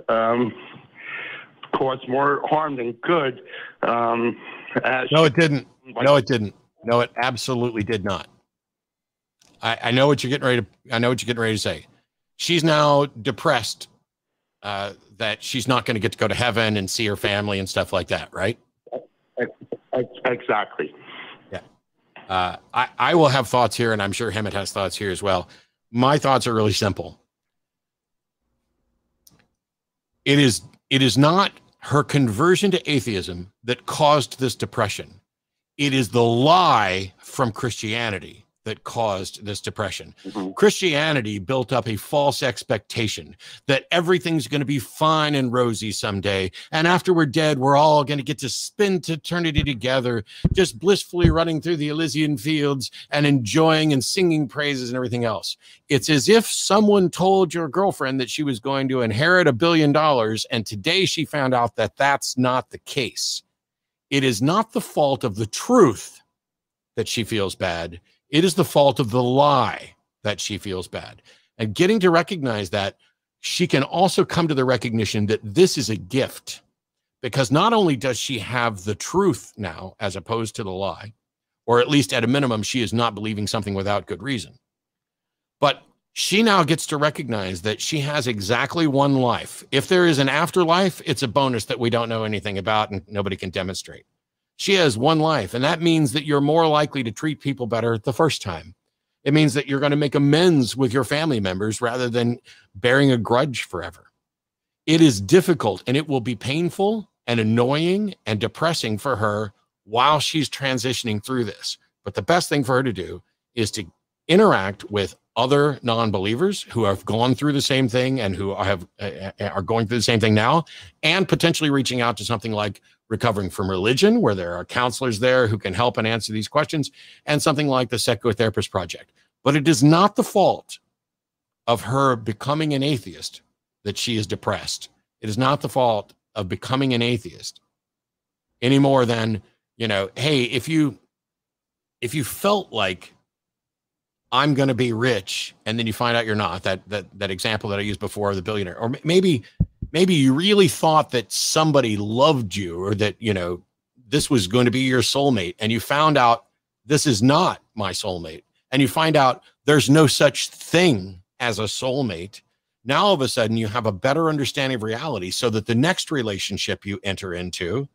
um, caused more harm than good. Um, no, it didn't. No, it didn't. No, it absolutely did not. I, I know what you're getting ready to. I know what you're getting ready to say. She's now depressed uh, that she's not going to get to go to heaven and see her family and stuff like that, right? Exactly. Yeah. Uh, I, I will have thoughts here, and I'm sure Hemant has thoughts here as well. My thoughts are really simple. It is it is not her conversion to atheism that caused this depression. It is the lie from Christianity that caused this depression. Mm-hmm. Christianity built up a false expectation that everything's going to be fine and rosy someday. And after we're dead, we're all going to get to spend eternity together, just blissfully running through the Elysian fields and enjoying and singing praises and everything else. It's as if someone told your girlfriend that she was going to inherit a billion dollars, and today she found out that that's not the case. It is not the fault of the truth that she feels bad it is the fault of the lie that she feels bad. And getting to recognize that, she can also come to the recognition that this is a gift because not only does she have the truth now as opposed to the lie, or at least at a minimum, she is not believing something without good reason, but she now gets to recognize that she has exactly one life. If there is an afterlife, it's a bonus that we don't know anything about and nobody can demonstrate. She has one life, and that means that you're more likely to treat people better the first time. It means that you're going to make amends with your family members rather than bearing a grudge forever. It is difficult and it will be painful and annoying and depressing for her while she's transitioning through this. But the best thing for her to do is to interact with other non-believers who have gone through the same thing and who have uh, are going through the same thing now and potentially reaching out to something like recovering from religion, where there are counselors there who can help and answer these questions, and something like the Psychotherapist Project. But it is not the fault of her becoming an atheist that she is depressed. It is not the fault of becoming an atheist any more than, you know, hey, if you if you felt like I'm going to be rich and then you find out you're not, that that that example that I used before the billionaire or maybe maybe you really thought that somebody loved you or that, you know, this was going to be your soulmate and you found out this is not my soulmate and you find out there's no such thing as a soulmate now all of a sudden you have a better understanding of reality so that the next relationship you enter into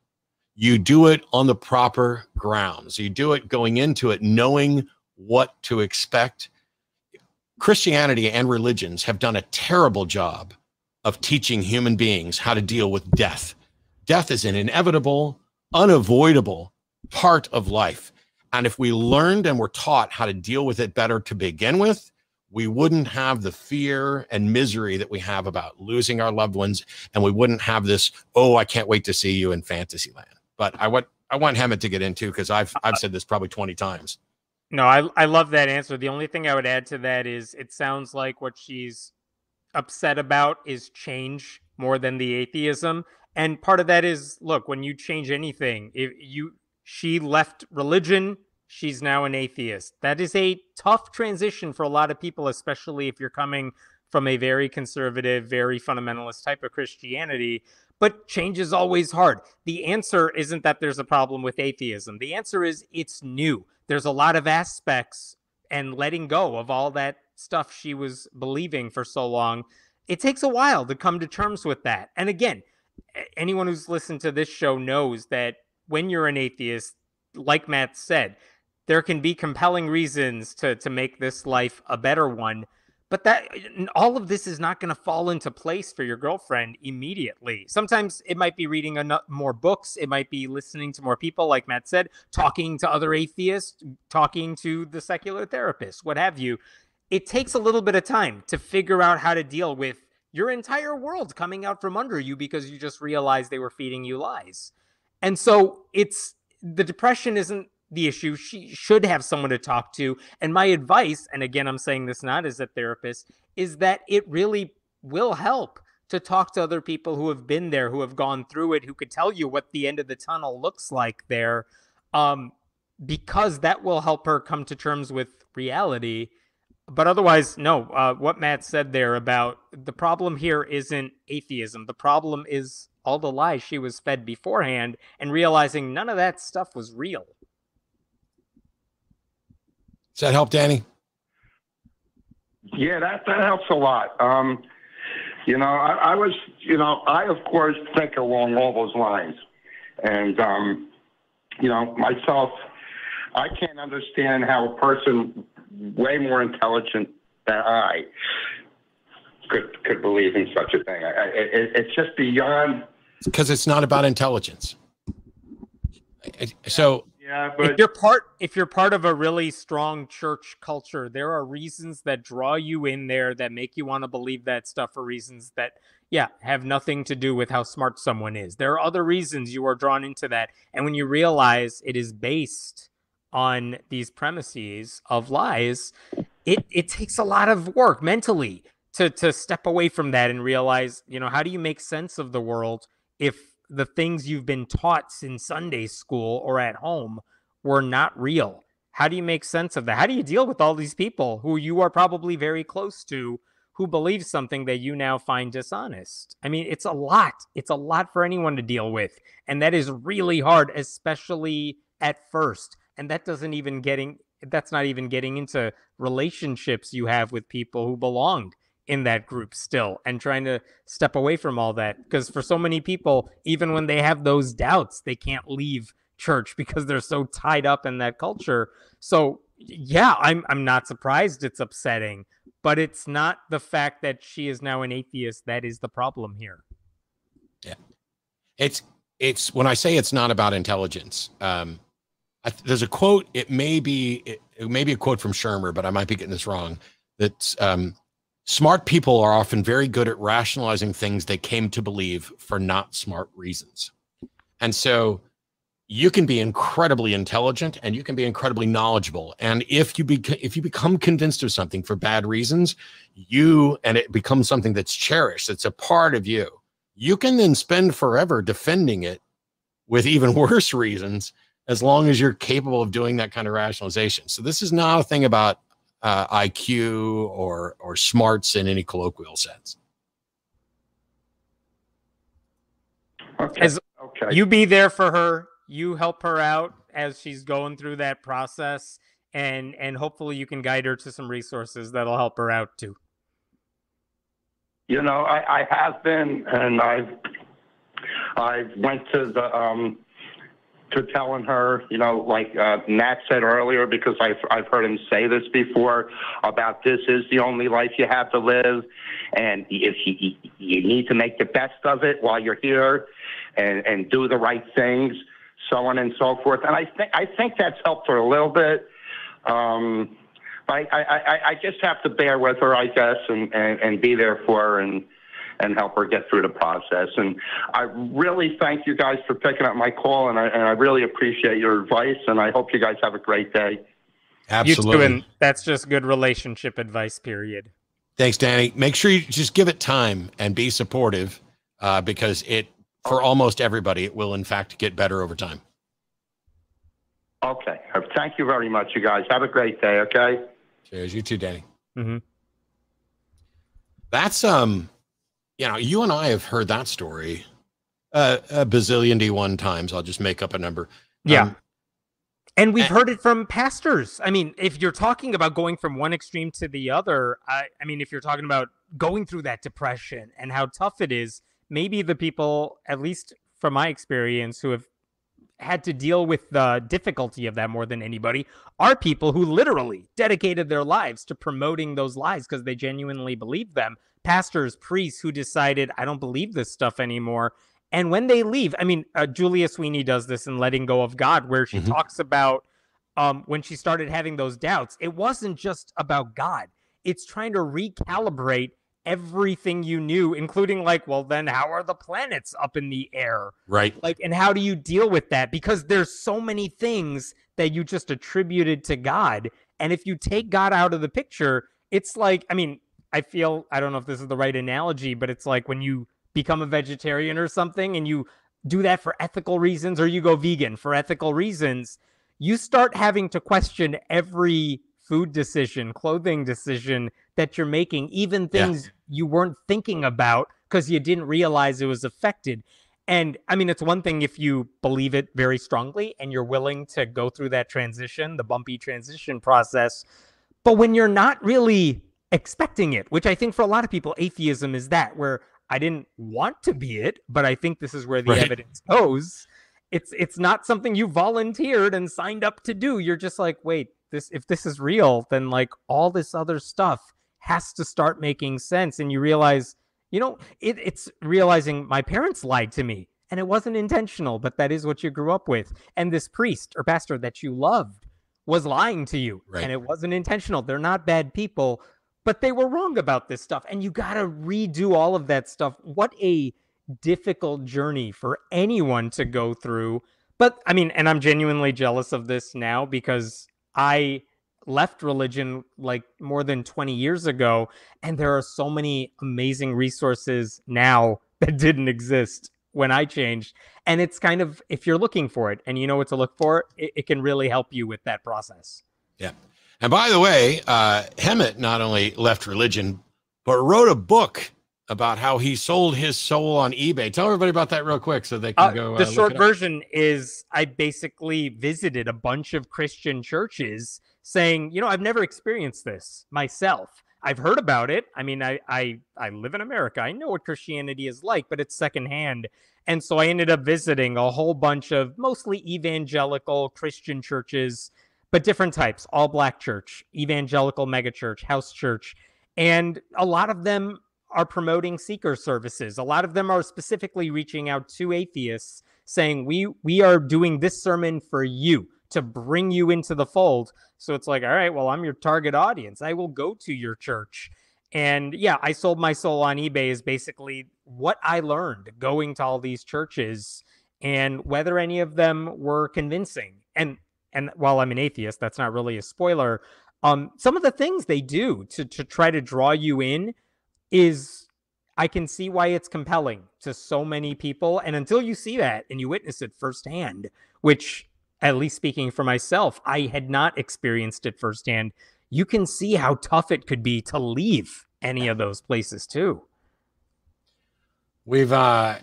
you do it on the proper grounds. You do it going into it knowing what to expect. Christianity and religions have done a terrible job of teaching human beings how to deal with death. Death is an inevitable unavoidable part of life. And if we learned and were taught how to deal with it better to begin with we wouldn't have the fear and misery that we have about losing our loved ones. And we wouldn't have this oh i can't wait to see you in fantasyland. But i want i want Hemant to get into because i've i've said this probably 20 times. No I, I love that answer. The only thing i would add to that is it sounds like what she's upset about is change more than the atheism and part of that is look when you change anything if you she left religion she's now an atheist. That is a tough transition for a lot of people, especially if you're coming from a very conservative, very fundamentalist type of Christianity. But change is always hard. The answer isn't that there's a problem with atheism. The answer is it's new. There's a lot of aspects and letting go of all that stuff she was believing for so long. It takes a while to come to terms with that. And again, anyone who's listened to this show knows that when you're an atheist, like Matt said, there can be compelling reasons to to make this life a better one but that all of this is not going to fall into place for your girlfriend immediately sometimes it might be reading enough, more books it might be listening to more people like matt said talking to other atheists talking to the secular therapist what have you it takes a little bit of time to figure out how to deal with your entire world coming out from under you because you just realized they were feeding you lies and so it's the depression isn't the issue. She should have someone to talk to. And my advice, and again, I'm saying this not as a therapist, is that it really will help to talk to other people who have been there, who have gone through it, who could tell you what the end of the tunnel looks like there. Um, because that will help her come to terms with reality. But otherwise, no, uh, what Matt said there about the problem here isn't atheism. The problem is all the lies she was fed beforehand and realizing none of that stuff was real. Does that help, Danny? Yeah, that that helps a lot. Um, you know, I, I, was, you know, I of course think along all those lines, and um, you know, myself, I can't understand how a person way more intelligent than I could could believe in such a thing. I, it, it's just beyond. Because it's not about intelligence. So yeah, but if you're part if you're part of a really strong church culture, there are reasons that draw you in there that make you want to believe that stuff for reasons that yeah, have nothing to do with how smart someone is. There are other reasons you are drawn into that. And when you realize it is based on these premises of lies, it it takes a lot of work mentally to to step away from that and realize, you know, how do you make sense of the world if the things you've been taught since Sunday school or at home were not real. How do you make sense of that? How do you deal with all these people who you are probably very close to who believe something that you now find dishonest? I mean, it's a lot. It's a lot for anyone to deal with. And that is really hard, especially at first. And that doesn't even getting that's not even getting into relationships you have with people who belonged in that group still and trying to step away from all that. Because for so many people even when they have those doubts they can't leave church because they're so tied up in that culture. So yeah i'm i'm not surprised it's upsetting but it's not the fact that she is now an atheist that is the problem here. Yeah. It's it's when i say it's not about intelligence um there's a quote it may be it, it may be a quote from shermer but i might be getting this wrong That um Smart people are often very good at rationalizing things they came to believe for not smart reasons. And so you can be incredibly intelligent and you can be incredibly knowledgeable and if you bec- if you become convinced of something for bad reasons you and it becomes something that's cherished it's a part of you you can then spend forever defending it with even worse reasons as long as you're capable of doing that kind of rationalization so this is not a thing about uh, iq or or smarts in any colloquial sense okay. As okay. you be there for her you help her out as she's going through that process and and hopefully you can guide her to some resources that'll help her out too you know i i have been and i've i went to the um to telling her, you know, like uh, Matt said earlier, because I've, I've heard him say this before about this is the only life you have to live. And if you, you need to make the best of it while you're here and, and do the right things so on and so forth. And I think I think that's helped her a little bit. Um, I, I, I just have to bear with her, I guess, and, and, and be there for her and and help her get through the process. And I really thank you guys for picking up my call, and I, and I really appreciate your advice. And I hope you guys have a great day. Absolutely. You too, and that's just good relationship advice, period. Thanks, Danny. Make sure you just give it time and be supportive uh, because it for almost everybody, it will in fact get better over time. Okay. Thank you very much, you guys. Have a great day. Okay. Cheers. You too, Danny. Mm-hmm. That's um, you know, you and I have heard that story uh, a bazillion d one times. I'll just make up a number. Yeah. Um, and we've and, heard it from pastors. I mean, if you're talking about going from one extreme to the other, I, I mean, if you're talking about going through that depression and how tough it is, maybe the people, at least from my experience, who have had to deal with the difficulty of that more than anybody are people who literally dedicated their lives to promoting those lies because they genuinely believe them. Pastors, priests who decided, I don't believe this stuff anymore. And when they leave, I mean, uh, Julia Sweeney does this in Letting Go of God, where she mm-hmm. talks about um, when she started having those doubts, it wasn't just about God, it's trying to recalibrate everything you knew, including like, well, then how are the planets up in the air? Right. Like, and how do you deal with that? Because there's so many things that you just attributed to God. And if you take God out of the picture, it's like, I mean, I feel, I don't know if this is the right analogy, but it's like when you become a vegetarian or something and you do that for ethical reasons or you go vegan for ethical reasons, you start having to question every food decision, clothing decision that you're making, even things yeah. you weren't thinking about because you didn't realize it was affected. And I mean, it's one thing if you believe it very strongly and you're willing to go through that transition, the bumpy transition process. But when you're not really expecting it, which I think for a lot of people, atheism is that, where I didn't want to be it, but I think this is where the right. evidence goes. It's it's not something you volunteered and signed up to do. You're just like, wait, this if this is real, then like all this other stuff has to start making sense. And you realize, you know, it, it's realizing my parents lied to me and it wasn't intentional, but that is what you grew up with. And this priest or pastor that you loved was lying to you right. and it wasn't intentional. They're not bad people, but they were wrong about this stuff. And you got to redo all of that stuff. What a difficult journey for anyone to go through. But I mean, and I'm genuinely jealous of this now because I left religion like more than 20 years ago and there are so many amazing resources now that didn't exist when I changed and it's kind of if you're looking for it and you know what to look for it, it can really help you with that process yeah and by the way uh Hemant not only left religion but wrote a book about how he sold his soul on eBay. Tell everybody about that real quick so they can uh, go. The uh, short version is I basically visited a bunch of Christian churches saying, you know, I've never experienced this myself. I've heard about it. I mean, I, I I live in America. I know what Christianity is like, but it's secondhand. And so I ended up visiting a whole bunch of mostly evangelical Christian churches, but different types, all black church, evangelical megachurch, house church. And a lot of them are promoting seeker services. A lot of them are specifically reaching out to atheists saying, "We we are doing this sermon for you to bring you into the fold. So it's like, all right, well, I'm your target audience. I will go to your church. And yeah, I sold my soul on eBay is basically what I learned going to all these churches and whether any of them were convincing. And and while I'm an atheist, that's not really a spoiler. Um, some of the things they do to to try to draw you in is I can see why it's compelling to so many people. And until you see that and you witness it firsthand, which at least speaking for myself, I had not experienced it firsthand, you can see how tough it could be to leave any of those places too. We've uh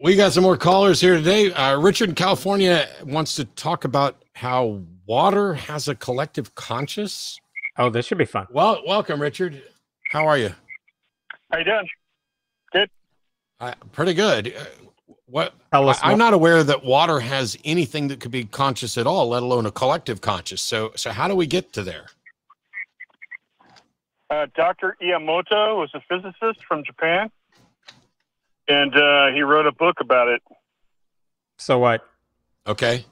we got some more callers here today. Uh, Richard in California wants to talk about how water has a collective conscious. Oh, this should be fun. Well, welcome, Richard. How are you? How you doing? Good. Uh, pretty good. Uh, what? Tell us I, more. am not aware that water has anything that could be conscious at all, let alone a collective conscious. So, so how do we get to there? Uh, Dr. Iamoto was a physicist from Japan, and uh, he wrote a book about it. So what? Okay.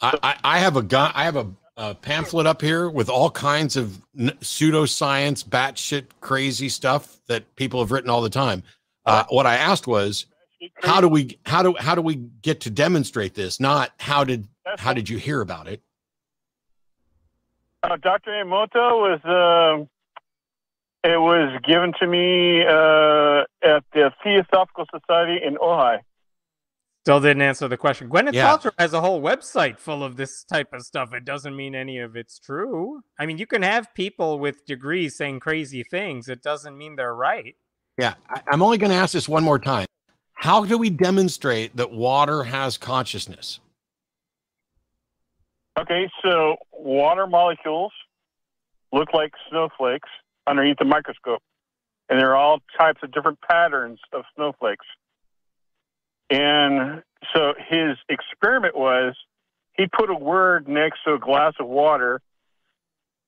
I, I, have a gun. I have a, a pamphlet up here with all kinds of pseudoscience, batshit crazy stuff that people have written all the time. Uh, what I asked was, how do we how do how do we get to demonstrate this? Not how did how did you hear about it? Uh, Dr. Iamoto was uh, it was given to me uh, at the Theosophical Society in Ojai. Still didn't answer the question. Gwyneth Yeah. Paltrow has a whole website full of this type of stuff. It doesn't mean any of it's true. I mean, you can have people with degrees saying crazy things. It doesn't mean they're right. Yeah, I, I'm only going to ask this one more time. How do we demonstrate that water has consciousness? Okay, so water molecules look like snowflakes underneath the microscope, and there are all types of different patterns of snowflakes. And so his experiment was he put a word next to a glass of water,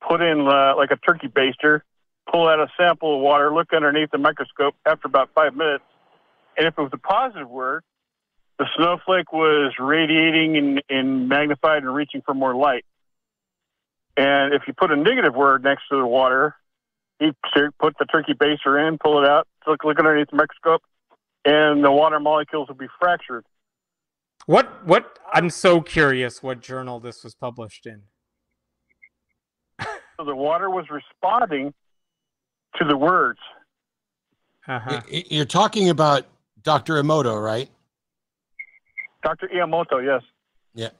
put in uh, like a turkey baster, pull out a sample of water, look underneath the microscope after about five minutes, and if it was a positive word, the snowflake was radiating and, and magnified and reaching for more light. And if you put a negative word next to the water, he put the turkey baster in, pull it out, look, look underneath the microscope, and the water molecules will be fractured. What what I'm so curious what journal this was published in. So the water was responding to the words. Uh-huh. Y- y- You're talking about Dr. Emoto, right? Dr. Iamoto, yes. Yeah.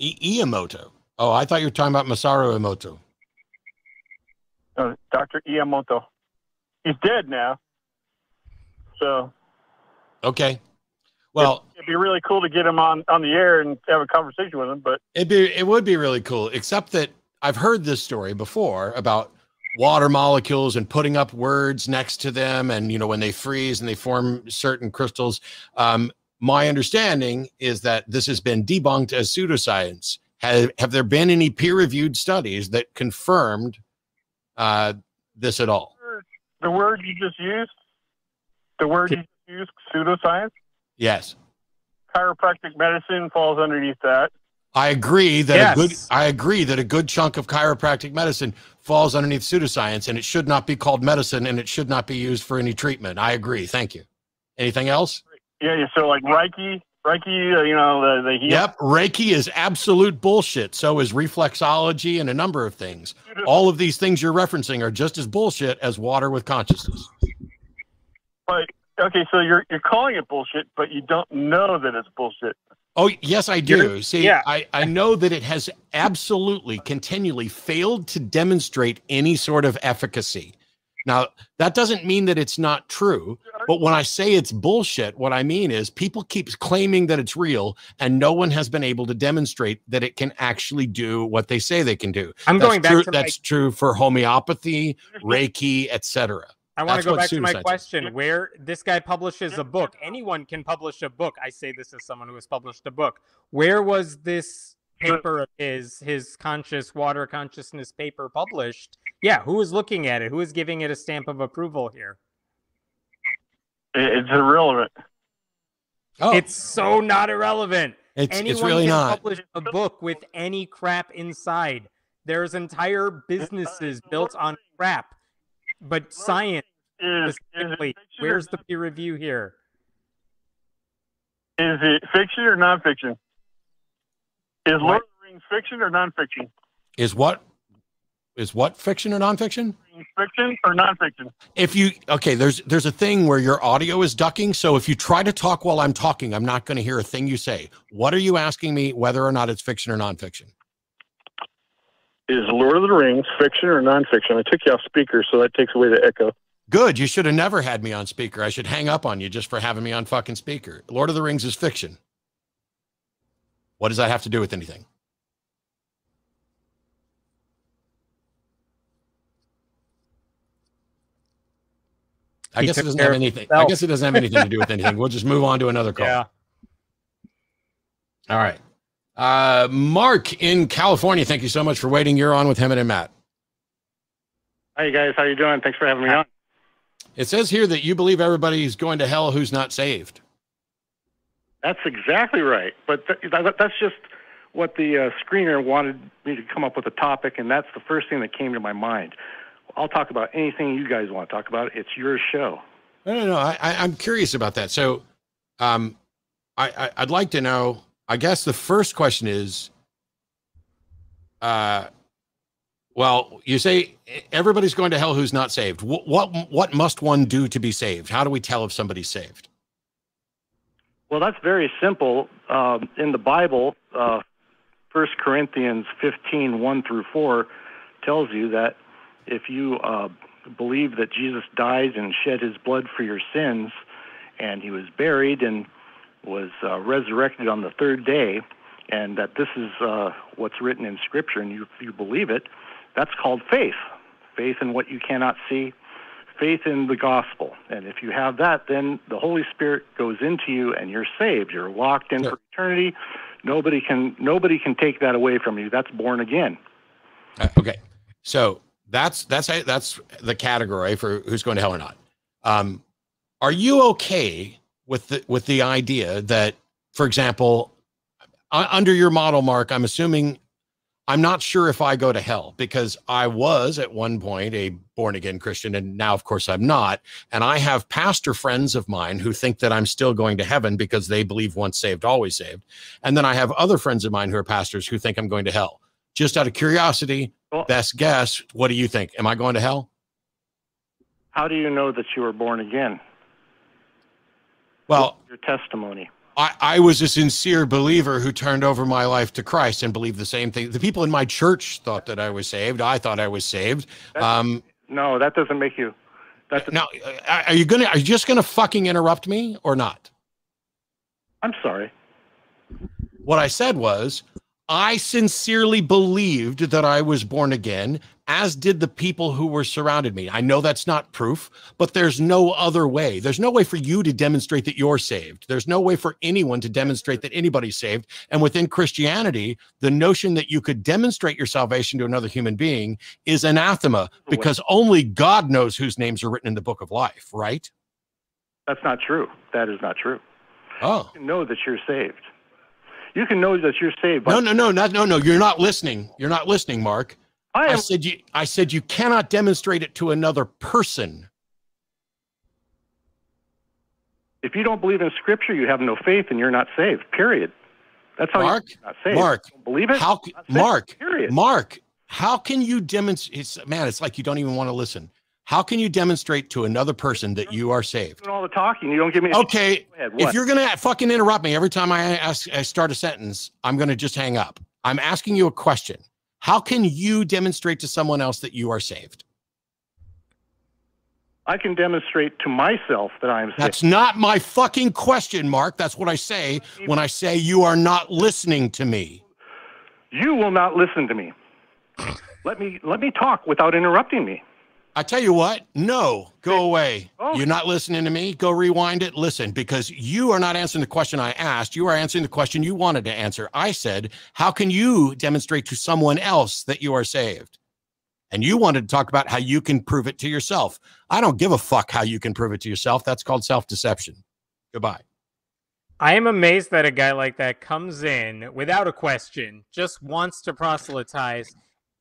I- Iamoto. Oh, I thought you were talking about Masaru Emoto. Uh, Dr. Iamoto. He's dead now. So Okay. Well, it'd be really cool to get him on, on the air and have a conversation with him, but it'd be it would be really cool, except that I've heard this story before about water molecules and putting up words next to them and you know when they freeze and they form certain crystals. Um, my understanding is that this has been debunked as pseudoscience. Have have there been any peer-reviewed studies that confirmed uh, this at all? the word you just used, the word you just used, pseudoscience, Yes. chiropractic medicine falls underneath that. I agree that a good I agree that a good chunk of chiropractic medicine falls underneath pseudoscience and it should not be called medicine and it should not be used for any treatment. I agree. Thank you. Anything else? Yeah, yeah. So like Reiki, Reiki, uh, you know, the, the heal- Yep, Reiki is absolute bullshit. So is reflexology and a number of things. All of these things you're referencing are just as bullshit as water with consciousness. But okay, so you're you're calling it bullshit, but you don't know that it's bullshit. Oh, yes, I do. You're- See, yeah. I, I know that it has absolutely continually failed to demonstrate any sort of efficacy. Now, that doesn't mean that it's not true, but when I say it's bullshit, what I mean is people keep claiming that it's real and no one has been able to demonstrate that it can actually do what they say they can do. I'm That's going back true, to my that's true for homeopathy, Reiki, etc. I want to go back to my pseudoscience is. question where this guy publishes a book. Anyone can publish a book. I say this as someone who has published a book. Where was this paper of his, his conscious water consciousness paper published? Yeah, who is looking at it? Who is giving it a stamp of approval here? It's irrelevant. Oh, It's so not irrelevant. it's, Anyone it's really can not. publish a book with any crap inside. There's entire businesses built on crap. But science Is, is specifically, fiction where's the peer review here? Is it fiction or nonfiction? Is Lord of the Rings fiction or nonfiction? Is what is what fiction or nonfiction? Fiction or nonfiction? If you okay, there's there's a thing where your audio is ducking. So if you try to talk while I'm talking, I'm not going to hear a thing you say. What are you asking me? Whether or not it's fiction or nonfiction? Is Lord of the Rings fiction or nonfiction? I took you off speaker, so that takes away the echo. Good. You should have never had me on speaker. I should hang up on you just for having me on fucking speaker. Lord of the Rings is fiction. What does that have to do with anything? I He guess it doesn't have of anything. I guess it doesn't have anything to do with anything. We'll just move on to another call. Yeah. All right. Uh, Mark in California, thank you so much for waiting. You're on with Hemant and Matt. Hi you guys, how you doing? Thanks for having me on. It says here that you believe everybody's going to hell who's not saved. That's exactly right. But th- that, that's just what the uh, screener wanted me to come up with a topic, and that's the first thing that came to my mind. I'll talk about anything you guys want to talk about. It's your show. No, no, no. I, I, I'm curious about that. So, um, I, I, I'd like to know. I guess the first question is, uh, well, you say everybody's going to hell who's not saved. What, what, what must one do to be saved? How do we tell if somebody's saved? Well, that's very simple. Um, in the Bible, uh, 1 Corinthians 15, 1 through 4, tells you that if you uh, believe that Jesus died and shed his blood for your sins, and he was buried and was uh, resurrected on the third day, and that this is uh, what's written in Scripture, and you, you believe it, that's called faith. Faith in what you cannot see, faith in the gospel. And if you have that, then the Holy Spirit goes into you and you're saved. You're locked in Sure. for eternity. Nobody can nobody can take that away from you. That's born again. Uh, okay, so that's that's that's the category for who's going to hell or not. Um, are you okay with the with the idea that, for example, under your model, Mark, I'm assuming I'm not sure if I go to hell because I was at one point a born again Christian, and now, of course, I'm not. And I have pastor friends of mine who think that I'm still going to heaven because they believe once saved, always saved. And then I have other friends of mine who are pastors who think I'm going to hell. Just out of curiosity, Well- best guess, what do you think? Am I going to hell? How do you know that you were born again? Well, Your testimony. I, I was a sincere believer who turned over my life to Christ and believed the same thing. The people in my church thought that I was saved. I thought I was saved. Um, No, that doesn't make you. That's now, uh, are you gonna? Are you just gonna fucking interrupt me or not? I'm sorry. What I said was, I sincerely believed that I was born again, as did the people who were surrounded me. I know that's not proof, but there's no other way. There's no way for you to demonstrate that you're saved. There's no way for anyone to demonstrate that anybody's saved. And within Christianity, the notion that you could demonstrate your salvation to another human being is anathema because only God knows whose names are written in the book of life, right? That's not true. That is not true. Oh. You can know that you're saved. You can know that you're saved. By No, no, no, not no, no. You're not listening. You're not listening, Mark. I I said you I said you cannot demonstrate it to another person. If you don't believe in Scripture, you have no faith, and you're not saved. Period. That's how Mark, you're not saved. Mark, You don't believe it. How saved. Mark, Period. Mark, how can you demonstrate it's man, it's like you don't even want to listen. How can you demonstrate to another person that you are saved? Doing all the talking. You don't give me. Okay, ahead, if you're gonna fucking interrupt me every time I ask I start a sentence, I'm gonna just hang up. I'm asking you a question. How can you demonstrate to someone else that you are saved? I can demonstrate to myself that I am saved. That's not my fucking question, Mark. That's what I say when I say you are not listening to me. You will not listen to me. let me let me talk without interrupting me. I tell you what, no, go away. Oh. You're not listening to me. Go rewind it. Listen, because you are not answering the question I asked. You are answering the question you wanted to answer. I said, How can you demonstrate to someone else that you are saved? And you wanted to talk about how you can prove it to yourself. I don't give a fuck how you can prove it to yourself. That's called self deception. Goodbye. I am amazed that a guy like that comes in without a question, just wants to proselytize,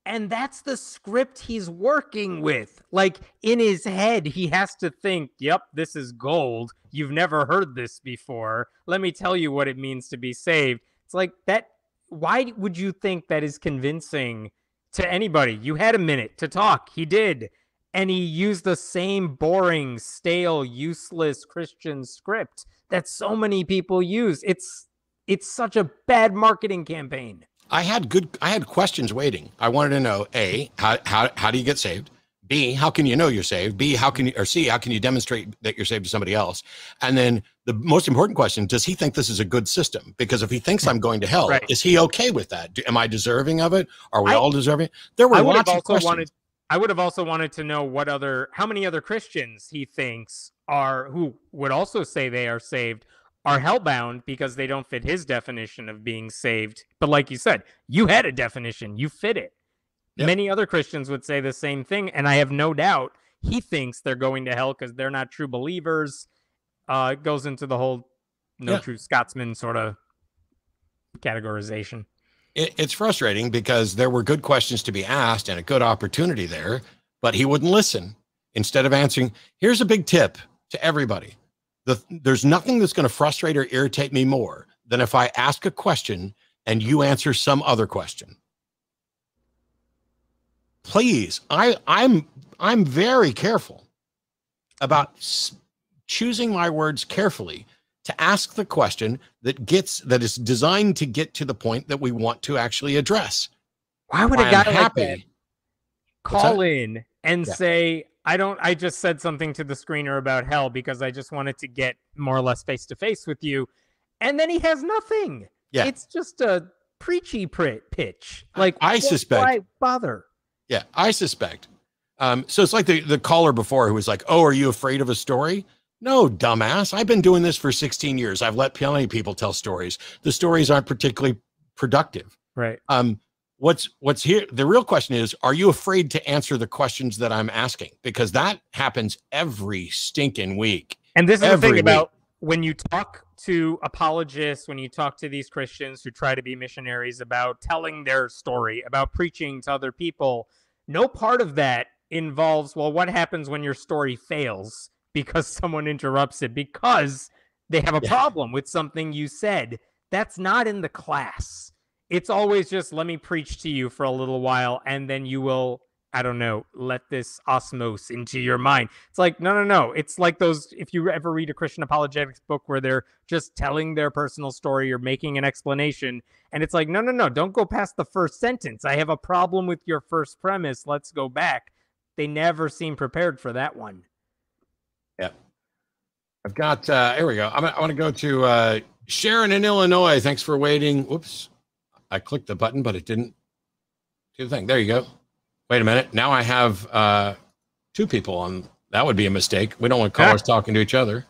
And that's the script he's working with. Like in his head, he has to think, yep, this is gold. You've never heard this before. Let me tell you what it means to be saved. It's like that. Why would you think that is convincing to anybody? You had a minute to talk. He did. And he used the same boring, stale, useless Christian script that so many people use. It's it's such a bad marketing campaign. I had good I had questions waiting. I wanted to know A, how how how do you get saved? B, how can you know you're saved? B, how can you or C, how can you demonstrate that you're saved to somebody else? And then the most important question, does he think this is a good system? Because if he thinks I'm going to hell, right. is he okay with that? Do, am I deserving of it? Are we I, all deserving? There were lots of questions. Wanted, I would have also wanted to know what other how many other Christians he thinks are who would also say they are saved are hellbound because they don't fit his definition of being saved. But like you said, you had a definition, you fit it. Yep. Many other Christians would say the same thing, and I have no doubt he thinks they're going to hell because they're not true believers. Uh, it goes into the whole no yeah. true Scotsman sort of categorization. It, it's frustrating because there were good questions to be asked and a good opportunity there, but he wouldn't listen. Instead of answering, here's a big tip to everybody the, there's nothing that's going to frustrate or irritate me more than if I ask a question and you answer some other question. Please, I, I'm I'm very careful about choosing my words carefully to ask the question that gets that is designed to get to the point that we want to actually address. Why would a guy happy, like that call in and yeah. say, I don't. I just said something to the screener about hell because I just wanted to get more or less face to face with you, and then he has nothing. Yeah, it's just a preachy pitch. Like I suspect. Why bother? Yeah, I suspect. Um, so it's like the the caller before who was like, "Oh, are you afraid of a story?" No, dumbass. I've been doing this for 16 years. I've let plenty of people tell stories. The stories aren't particularly productive. Right. Um, what's what's here the real question is are you afraid to answer the questions that i'm asking because that happens every stinking week and this is the thing week. about when you talk to apologists when you talk to these christians who try to be missionaries about telling their story about preaching to other people no part of that involves well what happens when your story fails because someone interrupts it because they have a yeah. problem with something you said that's not in the class it's always just let me preach to you for a little while and then you will I don't know, let this osmose into your mind. It's like, no, no, no. It's like those, if you ever read a Christian apologetics book where they're just telling their personal story or making an explanation. And it's like, no, no, no, don't go past the first sentence. I have a problem with your first premise. Let's go back. They never seem prepared for that one. Yeah. I've got, uh, here we go. I'm, I want to go to uh, Sharon in Illinois. Thanks for waiting. Whoops. I clicked the button, but it didn't do the thing. There you go. Wait a minute. Now I have uh, two people on. That would be a mistake. We don't want callers talking to each other.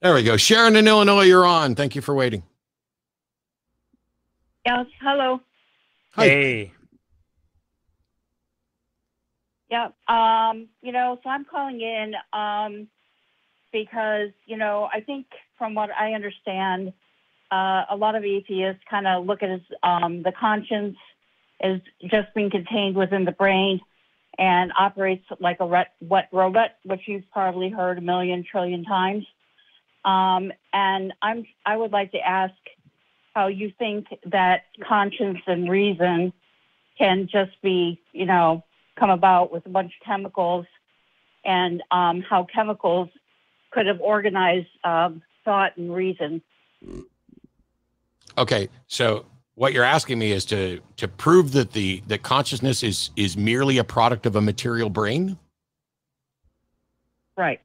There we go. Sharon in Illinois, you're on. Thank you for waiting. Yes. Hello. Hi. Hey. Yeah. Um, you know, so I'm calling in um, because, you know, I think from what I understand, uh, a lot of atheists kind of look at um, the conscience as just being contained within the brain and operates like a wet robot, which you've probably heard a million trillion times. Um, and I'm I would like to ask how you think that conscience and reason can just be, you know, come about with a bunch of chemicals, and um, how chemicals could have organized um, thought and reason. Okay, so what you're asking me is to to prove that the that consciousness is is merely a product of a material brain. Right.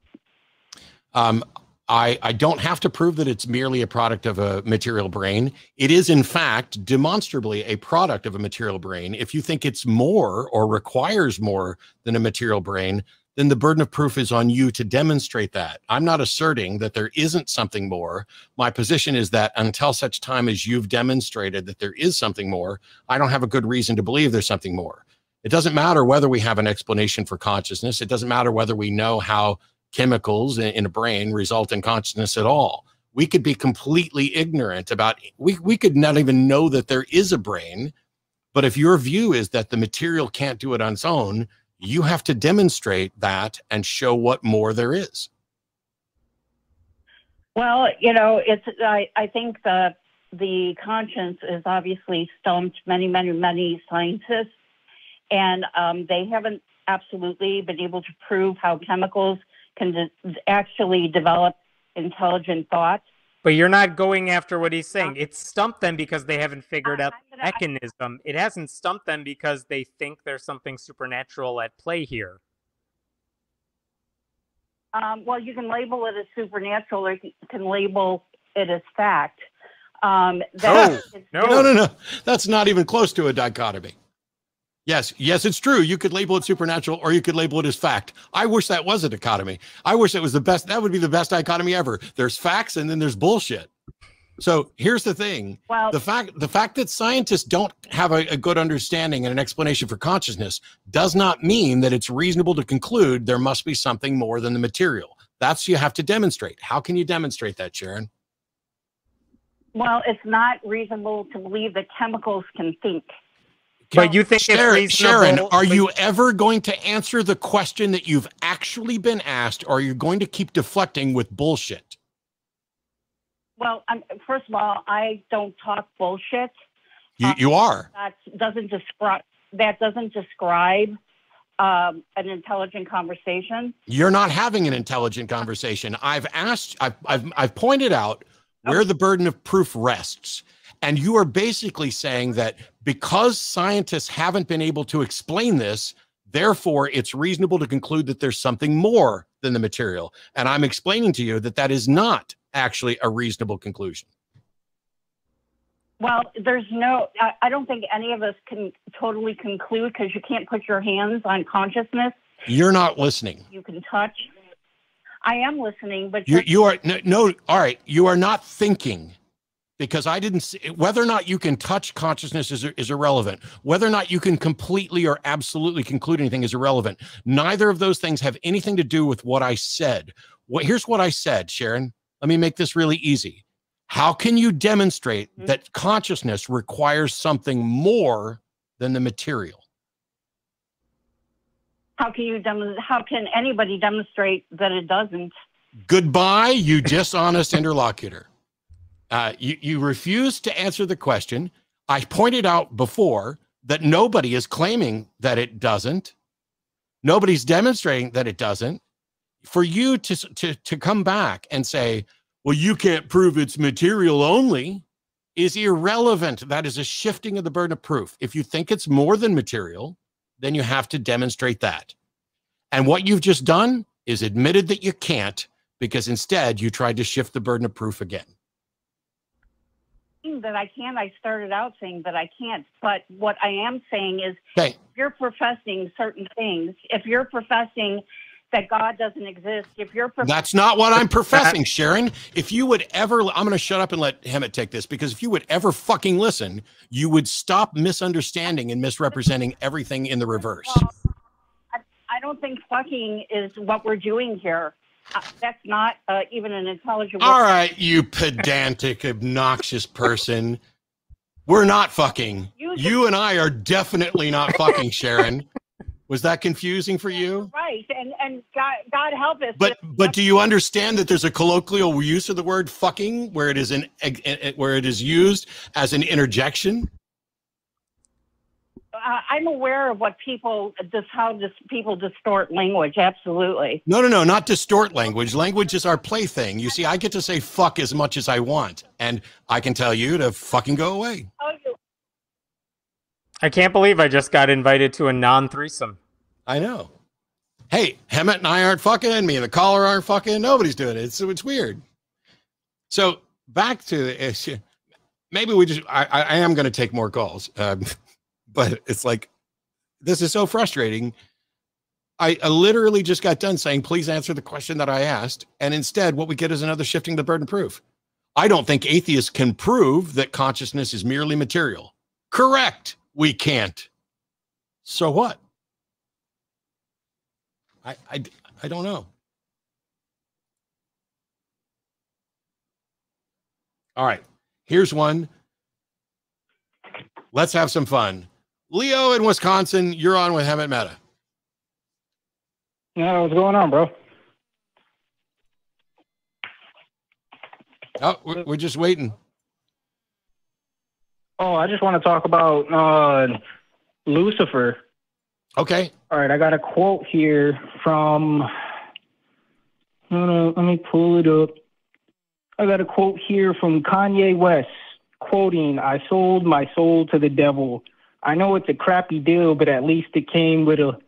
Um, I, I don't have to prove that it's merely a product of a material brain. It is, in fact, demonstrably a product of a material brain. If you think it's more or requires more than a material brain, then the burden of proof is on you to demonstrate that. I'm not asserting that there isn't something more. My position is that until such time as you've demonstrated that there is something more, I don't have a good reason to believe there's something more. It doesn't matter whether we have an explanation for consciousness. It doesn't matter whether we know how chemicals in a brain result in consciousness at all. we could be completely ignorant about we we could not even know that there is a brain but if your view is that the material can't do it on its own you have to demonstrate that and show what more there is well you know it's i i think the the conscience is obviously stumped many many many scientists and um, they haven't absolutely been able to prove how chemicals can de- actually develop intelligent thought. But you're not going after what he's saying. It stumped them because they haven't figured out the mechanism. It hasn't stumped them because they think there's something supernatural at play here. Um, well, you can label it as supernatural, or you can label it as fact. Um, no, no, no, no, no. That's not even close to a dichotomy. Yes, yes, it's true. You could label it supernatural or you could label it as fact. I wish that was a dichotomy. I wish it was the best. That would be the best dichotomy ever. There's facts and then there's bullshit. So here's the thing. Well, the fact the fact that scientists don't have a, a, good understanding and an explanation for consciousness does not mean that it's reasonable to conclude there must be something more than the material. That's you have to demonstrate. How can you demonstrate that, Sharon? Well, it's not reasonable to believe that chemicals can think. But you think Sharon, Sharon, are you ever going to answer the question that you've actually been asked, or are you going to keep deflecting with bullshit? Well, I'm, first of all, I don't talk bullshit. You, you are. That doesn't describe. That doesn't describe um, an intelligent conversation. You're not having an intelligent conversation. I've asked. I've I've, I've pointed out where okay. the burden of proof rests. And you are basically saying that because scientists haven't been able to explain this, therefore it's reasonable to conclude that there's something more than the material. And I'm explaining to you that that is not actually a reasonable conclusion. Well, there's no, I, don't think any of us can totally conclude because you can't put your hands on consciousness. You're not listening. You can touch. I am listening, but you, you are no, no, all right. You are not thinking because I didn't see whether or not you can touch consciousness is, is irrelevant. Whether or not you can completely or absolutely conclude anything is irrelevant. Neither of those things have anything to do with what I said. What, here's what I said, Sharon. Let me make this really easy. How can you demonstrate mm-hmm. that consciousness requires something more than the material? How can you dem- how can anybody demonstrate that it doesn't? Goodbye, you dishonest interlocutor. Uh, you, you refuse to answer the question. I pointed out before that nobody is claiming that it doesn't. Nobody's demonstrating that it doesn't. For you to, to, to come back and say, well, you can't prove it's material only is irrelevant. That is a shifting of the burden of proof. If you think it's more than material, then you have to demonstrate that. And what you've just done is admitted that you can't because instead you tried to shift the burden of proof again that I can't. I started out saying that I can't. But what I am saying is okay. if you're professing certain things, if you're professing that God doesn't exist, if you're That's not what I'm professing, Sharon. If you would ever I'm going to shut up and let Hemant take this because if you would ever fucking listen, you would stop misunderstanding and misrepresenting everything in the reverse. Well, I, I don't think fucking is what we're doing here. Uh, that's not uh, even an intelligent. All right, you pedantic, obnoxious person. We're not fucking. You, you and I are definitely not fucking, Sharon. Was that confusing for you? Right, and and God, God help us. But but do you understand that there's a colloquial use of the word "fucking" where it is an where it is used as an interjection? Uh, I'm aware of what people, just how dis- people distort language. Absolutely. No, no, no, not distort language. Language is our plaything. You see, I get to say fuck as much as I want, and I can tell you to fucking go away. Oh, I can't believe I just got invited to a non threesome. I know. Hey, Hemant and I aren't fucking. Me and the caller aren't fucking. Nobody's doing it. So it's weird. So back to the issue. Maybe we just. I, I am going to take more calls. Um, but it's like this is so frustrating. I, I, literally just got done saying, please answer the question that I asked. And instead, what we get is another shifting the burden of proof. I don't think atheists can prove that consciousness is merely material. Correct. We can't. So what? I, I, I don't know. All right. Here's one. Let's have some fun. Leo in Wisconsin, you're on with Hemant Mehta. Yeah, what's going on, bro? Oh, we're, just waiting. Oh, I just want to talk about uh, Lucifer. Okay. All right, I got a quote here from. Let me pull it up. I got a quote here from Kanye West, quoting, "I sold my soul to the devil. I know it's a crappy deal, but at least it came with a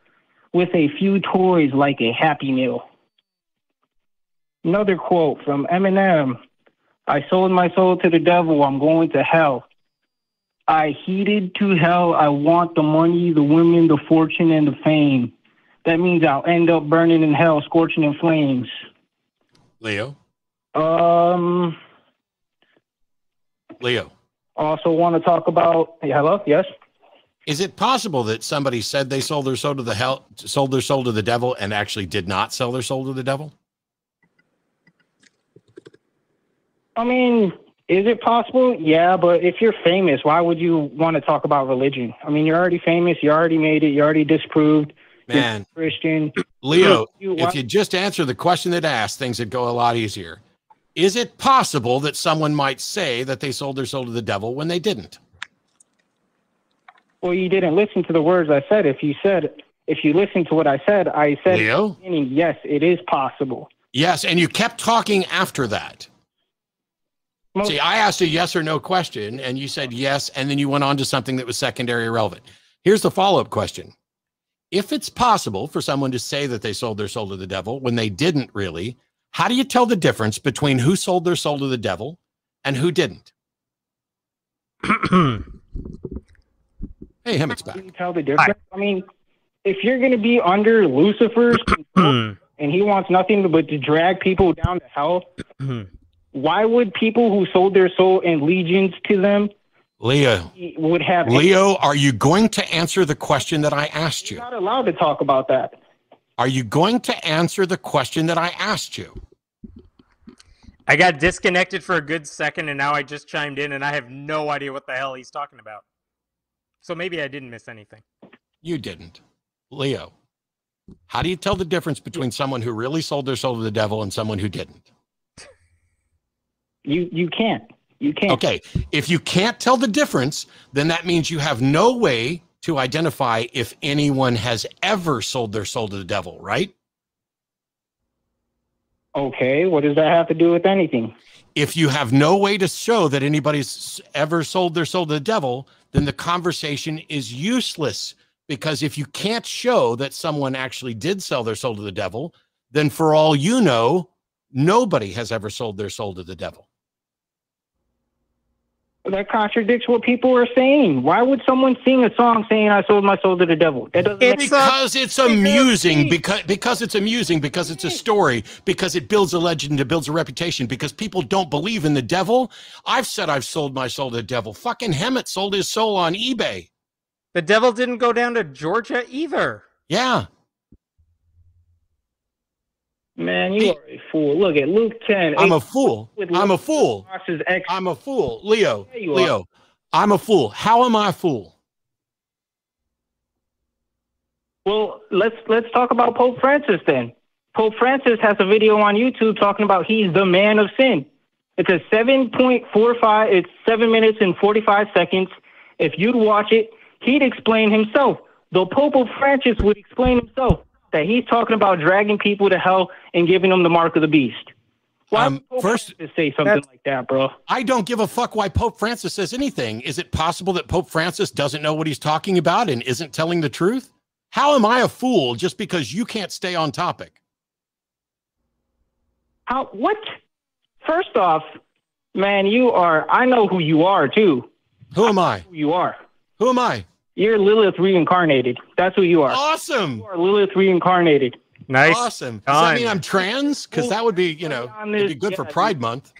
with a few toys like a Happy Meal." Another quote from Eminem. I sold my soul to the devil. I'm going to hell. I heeded to hell. I want the money, the women, the fortune, and the fame. That means I'll end up burning in hell, scorching in flames. Leo. Um. Leo. Also, want to talk about. Hello. Yes. Is it possible that somebody said they sold their soul to the hell, sold their soul to the devil, and actually did not sell their soul to the devil? I mean, is it possible? Yeah, but if you're famous, why would you want to talk about religion? I mean, you're already famous. You already made it. You already disproved. Man, Christian. Leo, You- if you just answer the question that asked, things would go a lot easier. Is it possible that someone might say that they sold their soul to the devil when they didn't? Well, you didn't listen to the words I said. If you said, if you listened to what I said, I said, Leo? yes, it is possible. Yes, and you kept talking after that. See, I asked a yes or no question, and you said yes, and then you went on to something that was secondary irrelevant. Here's the follow up question If it's possible for someone to say that they sold their soul to the devil when they didn't really, how do you tell the difference between who sold their soul to the devil and who didn't? hey, Hemant's back. Can you tell the difference? I mean, if you're going to be under Lucifer's control and he wants nothing but to drag people down to hell, why would people who sold their soul and legions to them Leo, would have Leo, are you going to answer the question that I asked you? not allowed to talk about that? Are you going to answer the question that I asked you? I got disconnected for a good second, and now I just chimed in, and I have no idea what the hell he's talking about. So maybe I didn't miss anything. You didn't. Leo, how do you tell the difference between someone who really sold their soul to the devil and someone who didn't? You you can't. You can't. Okay. If you can't tell the difference, then that means you have no way to identify if anyone has ever sold their soul to the devil, right? Okay, what does that have to do with anything? If you have no way to show that anybody's ever sold their soul to the devil, then the conversation is useless. Because if you can't show that someone actually did sell their soul to the devil, then for all you know, nobody has ever sold their soul to the devil. That contradicts what people are saying. Why would someone sing a song saying "I sold my soul to the devil"? That doesn't make because it's amusing because because it's amusing because it's a story because it builds a legend it builds a reputation because people don't believe in the devil. I've said i've sold my soul to the devil. Fucking Hemant sold his soul on ebay. The devil didn't go down to Georgia either. yeah Man, you are a fool. Look at Luke 10. i'm a fool i'm a fool i'm a fool leo Yeah, you are. leo i'm a fool how am i a fool Well, let's let's talk about Pope Francis then. Pope Francis has a video on YouTube talking about he's the man of sin. It's a 7.45, it's 7 minutes and 45 seconds. If you'd watch it, he'd explain himself. The Pope of Francis would explain himself that he's talking about dragging people to hell and giving them the mark of the beast. Why would Pope Um, first- Francis say something like that, bro? I don't give a fuck why Pope Francis says anything. Is it possible that Pope Francis doesn't know what he's talking about and isn't telling the truth? How am I a fool just because you can't stay on topic? How what? First off, man, you are I know who you are too. Who am I? Who you are. Who am I? You're Lilith reincarnated. That's who you are. Awesome. You are Lilith reincarnated. Nice. Awesome. Does that mean I'm trans? Because that would be, you know, on it'd be good for yeah, Pride Month.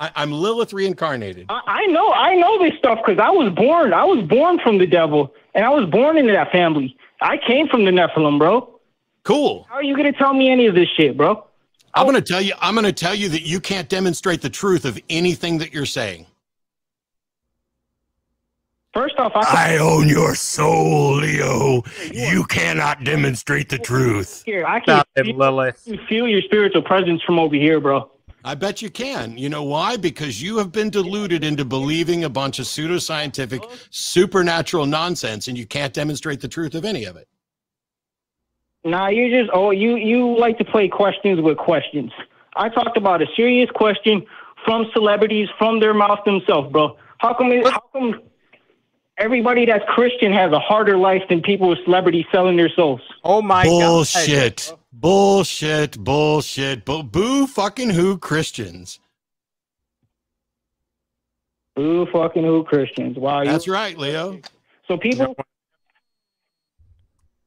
I, I'm Lilith reincarnated. I, I know I know this stuff because I was born. I was born from the devil, and I was born into that family. I came from the Nephilim, bro. Cool. How are you gonna tell me any of this shit, bro? I'm going to tell you. I'm going to tell you that you can't demonstrate the truth of anything that you're saying. First off, I, I own your soul, Leo. You cannot demonstrate the truth. here I can Stop it, feel, Lilith. feel your spiritual presence from over here, bro. I bet you can. You know why? Because you have been deluded into believing a bunch of pseudoscientific, supernatural nonsense, and you can't demonstrate the truth of any of it. Nah, you just oh you you like to play questions with questions. I talked about a serious question from celebrities from their mouth themselves, bro. How come it, how come everybody that's Christian has a harder life than people with celebrities selling their souls? Oh my God. bullshit. Bullshit. Bullshit. Boo fucking who Christians. Who fucking who Christians? Wow, you, That's right, Leo. so people.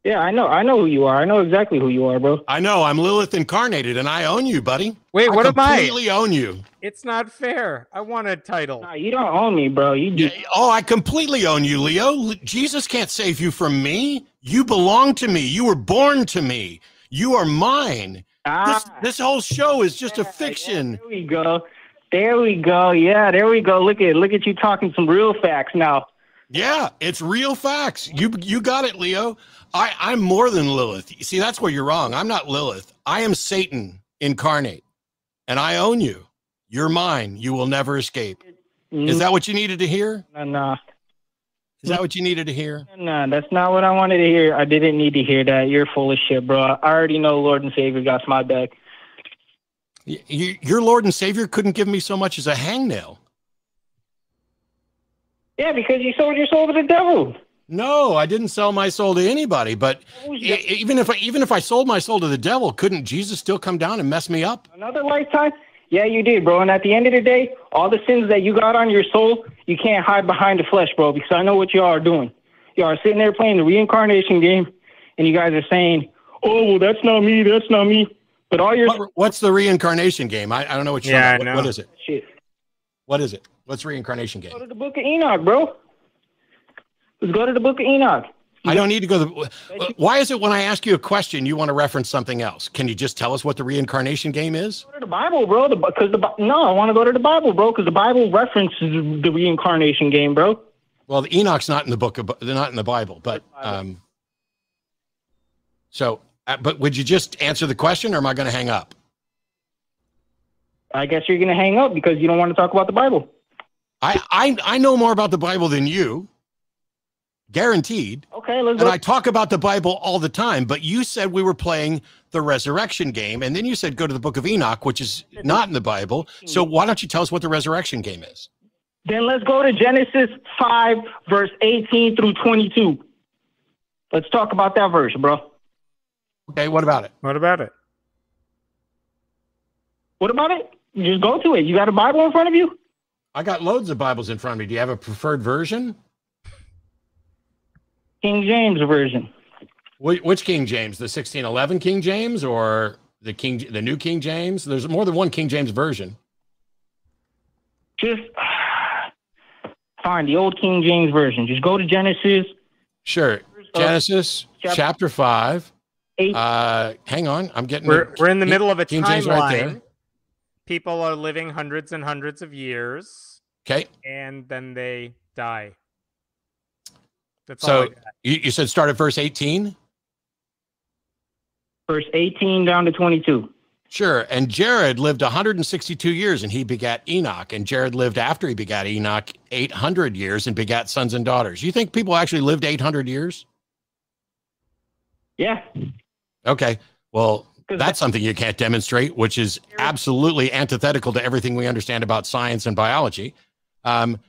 Yeah, I know. I know who you are. I know exactly who you are, bro. I know. I'm Lilith incarnated, and I own you, buddy. Wait, what I am I? completely own you. It's not fair. I want a title. Nah, you don't own me, bro. You do. Oh, I completely own you, Leo. Jesus can't save you from me. You belong to me. You were born to me. You are mine. This, Ah. this whole show is just a fiction. There we go. There we go. Yeah, there we go. Look at look at you talking some real facts now. Yeah, it's real facts. You you got it, Leo. I I'm more than Lilith. You See, that's where you're wrong. I'm not Lilith. I am Satan incarnate, and I own you. You're mine. You will never escape. Is that what you needed to hear? No, no, Is that what you needed to hear? no. That's not what I wanted to hear. I didn't need to hear that. You're full of shit, bro. I already know Lord and Savior got my back. Y- y- Your Lord and Savior couldn't give me so much as a hangnail. Yeah, because you sold your soul to the devil. No, I didn't sell my soul to anybody. But e- even if I, even if I sold my soul to the devil, couldn't Jesus still come down and mess me up? Another lifetime? Yeah, you did, bro. And at the end of the day, all the sins that you got on your soul, you can't hide behind the flesh, bro, because I know what y'all are doing. Y'all are sitting there playing the reincarnation game, and you guys are saying, oh, well, that's not me, that's not me. But all your What, what's the reincarnation game? I, I don't know what you're Yeah, I. What, know. what is it? shit. What is it? What's reincarnation Go game? to the book of Enoch, bro. Let's go to the book of Enoch. I don't need to go. To, the, why is it when I ask you a question, you want to reference something else? Can you just tell us what the reincarnation game is? Go to the Bible, bro. Because the, Bi- no, I want to go to the Bible, bro, because the Bible references the reincarnation game, bro. Well, the Enoch's not in the book of, they're not in the Bible, but um. So, uh, but would you just answer the question, or am I going to hang up? I guess you're gonna hang up because you don't want to talk about the Bible. I I I know more about the Bible than you, guaranteed. Okay, let's And. I talk about the Bible all the time, but you said we were playing the resurrection game, and then you said go to the book of Enoch, which is not in the Bible. So why don't you tell us what the resurrection game is? Then let's go to Genesis 5, verse 18 through 22. Let's talk about that verse, bro. Okay, what about it? What about it? What about it? Just go to it. You got a Bible in front of you? I got loads of Bibles in front of me. Do you have a preferred version? King James version. Which King James? The 1611 King James or the King the New King James? There's more than one King James version. Just find the old King James version. Just go to Genesis. Sure. Genesis chap- chapter 5. Eight. Uh hang on, I'm getting We're the we're in the King- middle of a King James right timeline. there. People are living hundreds and hundreds of years, Okay. and then they die. That's So got. you, you said start at verse 18? Verse 18 down to 22. Sure. And Jared lived 162 years and he begat Enoch. And Jared lived after he begat Enoch 800 years and begat sons and daughters. You think people actually lived 800 years? Yeah. Okay. Well, that's something you can't demonstrate, which is absolutely antithetical to everything we understand about science and biology. Um,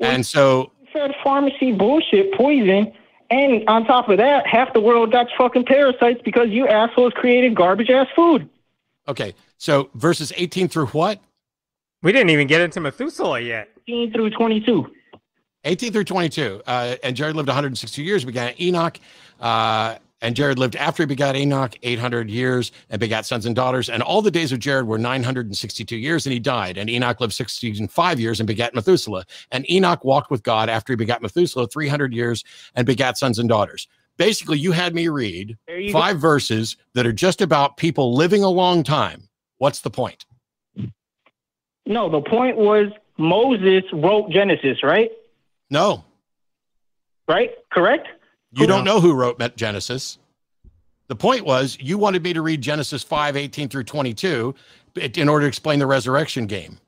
and so, Fed pharmacy bullshit, poison. And on top of that, half the world got fucking parasites because you assholes created garbage ass food. okay. So verses 18 through what? We didn't even get into Methuselah yet. 18 through 22. 18 through 22. Uh, and Jared lived 160 years, We got Enoch. Uh, and Jared lived after he begat Enoch 800 years and begat sons and daughters. And all the days of Jared were 962 years, and he died. And Enoch lived 65 years and begat Methuselah. And Enoch walked with God after he begat Methuselah 300 years and begat sons and daughters. basically you had me read five verses that are just about people living a long time. What's the point? No, the point was Moses wrote Genesis, right? No, Right? Correct? You don't know who wrote Met- Genesis. The point was you wanted me to read Genesis 5, 18 through 22 in order to explain the resurrection game.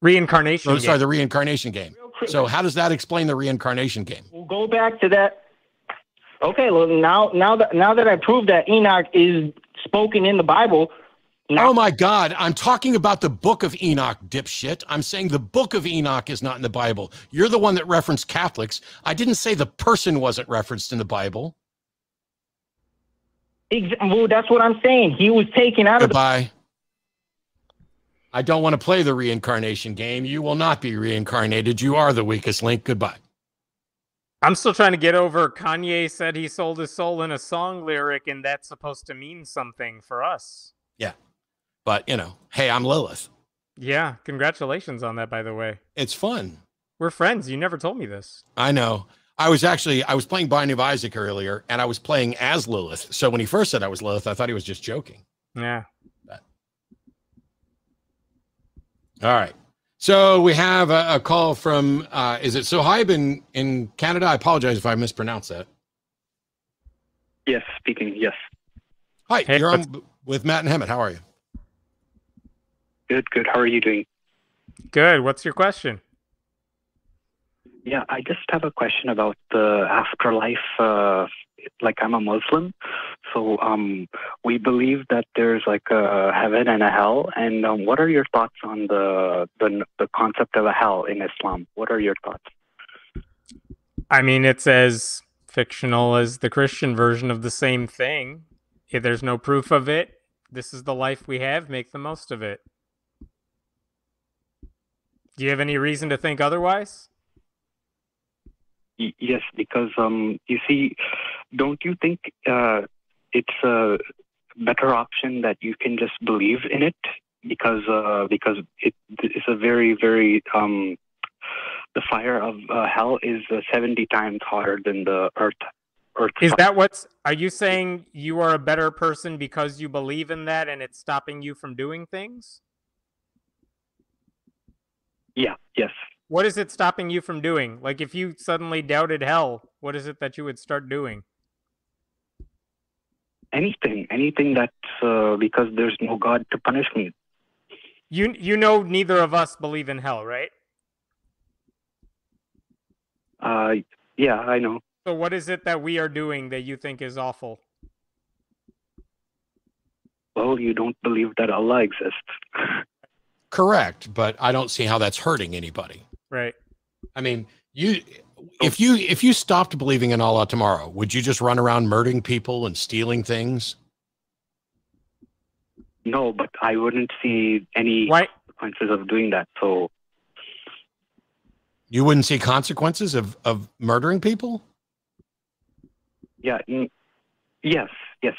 Reincarnation. Oh, sorry, game. the reincarnation game. So how does that explain the reincarnation game? We'll go back to that. Okay, well now now that now that I proved that Enoch is spoken in the Bible, Oh my God, I'm talking about the book of Enoch, dipshit. I'm saying the book of Enoch is not in the Bible. You're the one that referenced Catholics. I didn't say the person wasn't referenced in the Bible. ex- well, that's what I'm saying. He was taken out of the Goodbye. I don't want to play the reincarnation game. You will not be reincarnated. You are the weakest link. Goodbye. I'm still trying to get over. Kanye said he sold his soul in a song lyric, and that's supposed to mean something for us. Yeah. But, you know, hey, I'm Lilith. Yeah, congratulations on that, by the way. It's fun. We're friends. You never told me this. I know. I was actually I was playing Binding of Isaac earlier, and I was playing as Lilith. So when he first said I was Lilith, I thought he was just joking. Yeah. All right. So we have a, a call from uh, is it Sohaib in in Canada? I apologize if I mispronounced that. Yes, speaking. Yes. Hi, Hey, you're on with Matt and Hemant. How are you? Good, good. How are you doing? Good. What's your question? Yeah, I just have a question about the afterlife. Uh, like I'm a Muslim, so um, we believe that there's like a heaven and a hell. And um, what are your thoughts on the, the the concept of a hell in Islam? What are your thoughts? I mean, it's as fictional as the Christian version of the same thing. If there's no proof of it, this is the life we have. Make the most of it. Do you have any reason to think otherwise? Yes, because um, you see, don't you think uh, it's a better option that you can just believe in it because uh, because it is a very very um, the fire of uh, hell is uh, seventy times hotter than the earth. Earth Is fire. that what's are you saying you are a better person because you believe in that and it's stopping you from doing things? Yeah. Yes. What is it stopping you from doing? Like if you suddenly doubted hell, what is it that you would start doing? Anything. Anything that's uh, because there's no God to punish me. You you know neither of us believe in hell, right? Uh, yeah, I know. So what is it that we are doing that you think is awful? Well, you don't believe that Allah exists. Correct, but I don't see how that's hurting anybody. Right. I mean, you if you if you stopped believing in Allah tomorrow, would you just run around murdering people and stealing things? No, but I wouldn't see any Why consequences of doing that. So You wouldn't see consequences of of murdering people? yeah, yes, yes.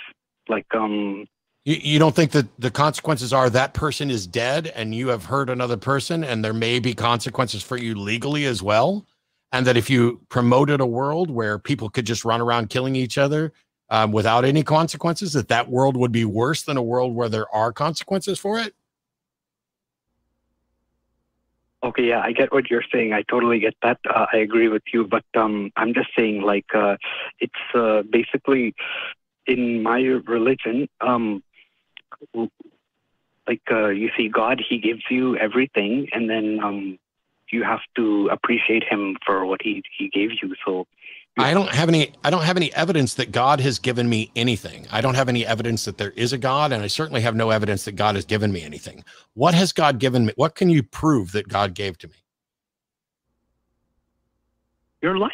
Like um, You, you don't think that the consequences are that person is dead and you have hurt another person and there may be consequences for you legally as well? And that if you promoted a world where people could just run around killing each other um, without any consequences, that that world would be worse than a world where there are consequences for it? okay, yeah, I get what you're saying. I totally get that. Uh, I agree with you. But um, I'm just saying, like, uh, it's uh, basically in my religion. Um, like uh, you see, God, He gives you everything, and then um, you have to appreciate Him for what He He gave you. So I don't have any I don't have any evidence that God has given me anything. I don't have any evidence that there is a God and I certainly have no evidence that God has given me anything. What has God given me? What can you prove that God gave to me? your life,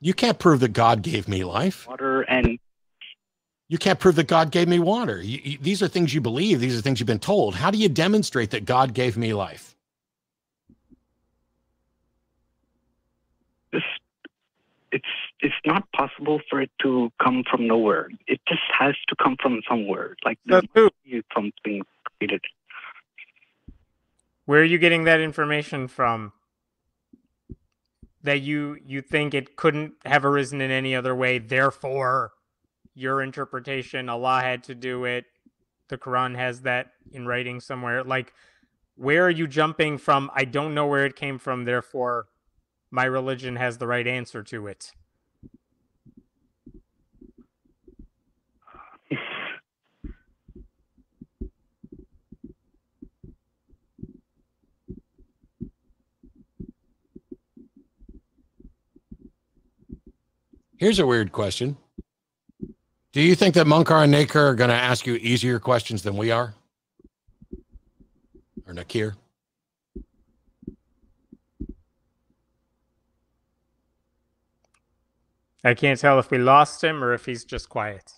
You can't prove that God gave me life. water, and You can't prove that God gave me water. You, you- these are things you believe, these are things you've been told. How do you demonstrate that God gave me life? this it's it's not possible for it to come from nowhere. It just has to come from somewhere. Like there That's true. something created. Where are you getting that information from? that you you think it couldn't have arisen in any other way. Therefore, your interpretation, Allah had to do it. The Quran has that in writing somewhere. Like, where are you jumping from? I don't know where it came from. Therefore, my religion has the right answer to it. Here's a weird question. Do you think that Munkar and Nakir are going to ask you easier questions than we are? Or Nakir? I can't tell if we lost him or if he's just quiet.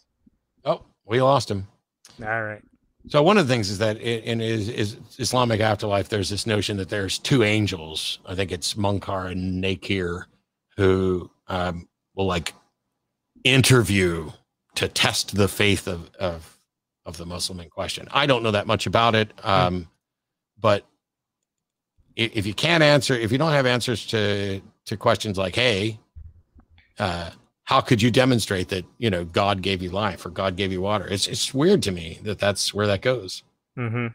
Oh, we lost him. All right. So one of the things is that in is, is Islamic afterlife, there's this notion that there's two angels. I think it's Munkar and Nakir, who um, will like interview to test the faith of of of the Muslim in question. I don't know that much about it, hmm. um, but if you can't answer, if you don't have answers to to questions like, "Hey, uh, how could you demonstrate that you know God gave you life or God gave you water?" It's it's weird to me that that's where that goes. Mm-hmm.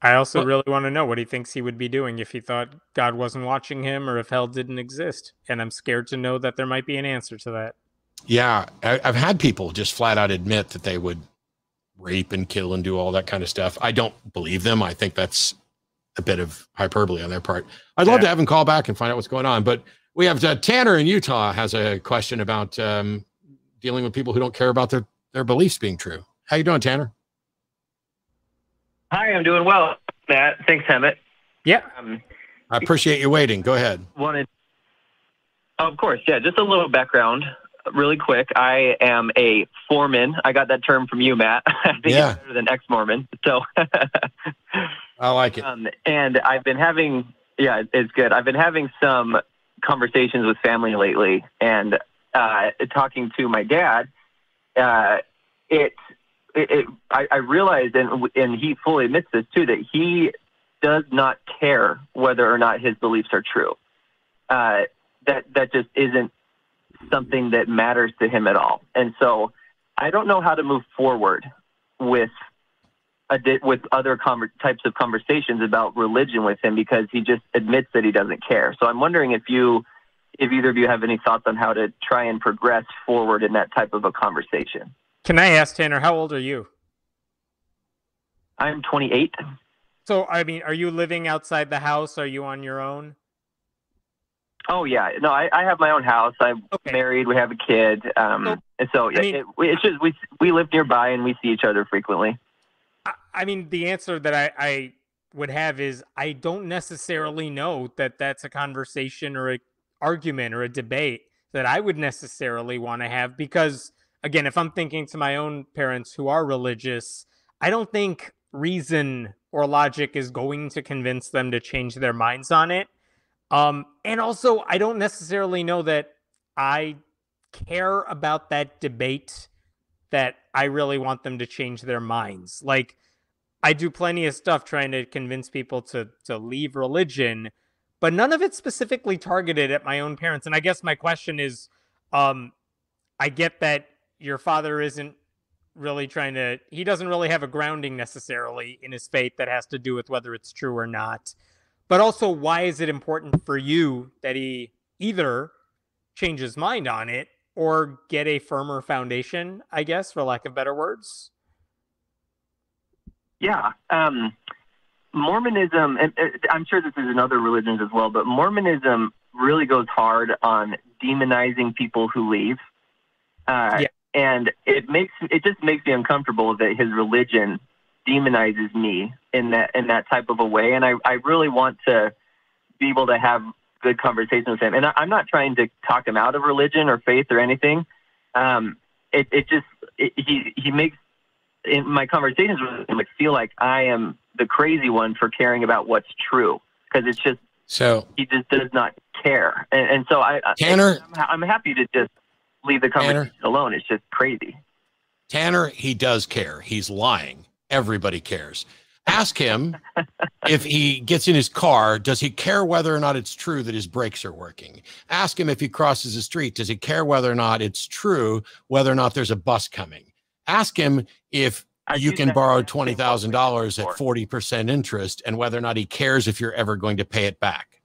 I also well, really want to know what he thinks he would be doing if he thought God wasn't watching him or if hell didn't exist. And I'm scared to know that there might be an answer to that. Yeah. I, have had people just flat out admit that they would rape and kill and do all that kind of stuff. I don't believe them. I think that's a bit of hyperbole on their part. I'd love yeah. to have them call back and find out what's going on. But we have uh, Tanner in Utah has a question about um, dealing with people who don't care about their, their beliefs being true. How you doing, Tanner? Hi, I'm doing well, Matt. Thanks, Hemant. Yeah. Um, I appreciate you waiting. Go ahead. Wanted, of course, yeah. Just a little background, really quick. I am a foreman. I got that term from you, Matt. I think yeah. it's better than ex-Mormon. So. I like it. Um, and I've been having, yeah, it's good. I've been having some conversations with family lately, and uh, talking to my dad. Uh, it it, it, I, I realized, and, and he fully admits this too, that he does not care whether or not his beliefs are true. Uh, that that just isn't something that matters to him at all. And so, I don't know how to move forward with a with other conver- types of conversations about religion with him because he just admits that he doesn't care. So I'm wondering if you, if either of you have any thoughts on how to try and progress forward in that type of a conversation. Can I ask Tanner, how old are you? I'm 28. So, I mean, are you living outside the house? Are you on your own? Oh yeah, no, I, I have my own house. I'm okay. married. We have a kid, um, so, and so I mean, it, it's just we we live nearby and we see each other frequently. I, I mean, the answer that I, I would have is I don't necessarily know that that's a conversation or a argument or a debate that I would necessarily want to have because again, if I'm thinking to my own parents who are religious, I don't think reason or logic is going to convince them to change their minds on it. Um, and also, I don't necessarily know that I care about that debate that I really want them to change their minds. Like, I do plenty of stuff trying to convince people to to leave religion, but none of it specifically targeted at my own parents. And I guess my question is, um, I get that your father isn't really trying to he doesn't really have a grounding necessarily in his faith that has to do with whether it's true or not but also why is it important for you that he either change his mind on it or get a firmer foundation i guess for lack of better words? Yeah um, mormonism and i'm sure this is in other religions as well but mormonism really goes hard on demonizing people who leave. Uh, yeah. and it makes it just makes me uncomfortable that his religion demonizes me in that in that type of a way and i i really want to be able to have good conversations with him and I, i'm not trying to talk him out of religion or faith or anything um it it just it, he he makes in my conversations with him like feel like i am the crazy one for caring about what's true because it's just so he just does not care and, and so i tanner I'm, I'm happy to just leave the conversation Tanner, alone. It's just crazy. Tanner, he does care. He's lying. Everybody cares. Ask him if he gets in his car, does he care whether or not it's true that his brakes are working? Ask him if he crosses the street, does he care whether or not it's true whether or not there's a bus coming? Ask him if you can borrow $20,000 at 40% interest and whether or not he cares if you're ever going to pay it back.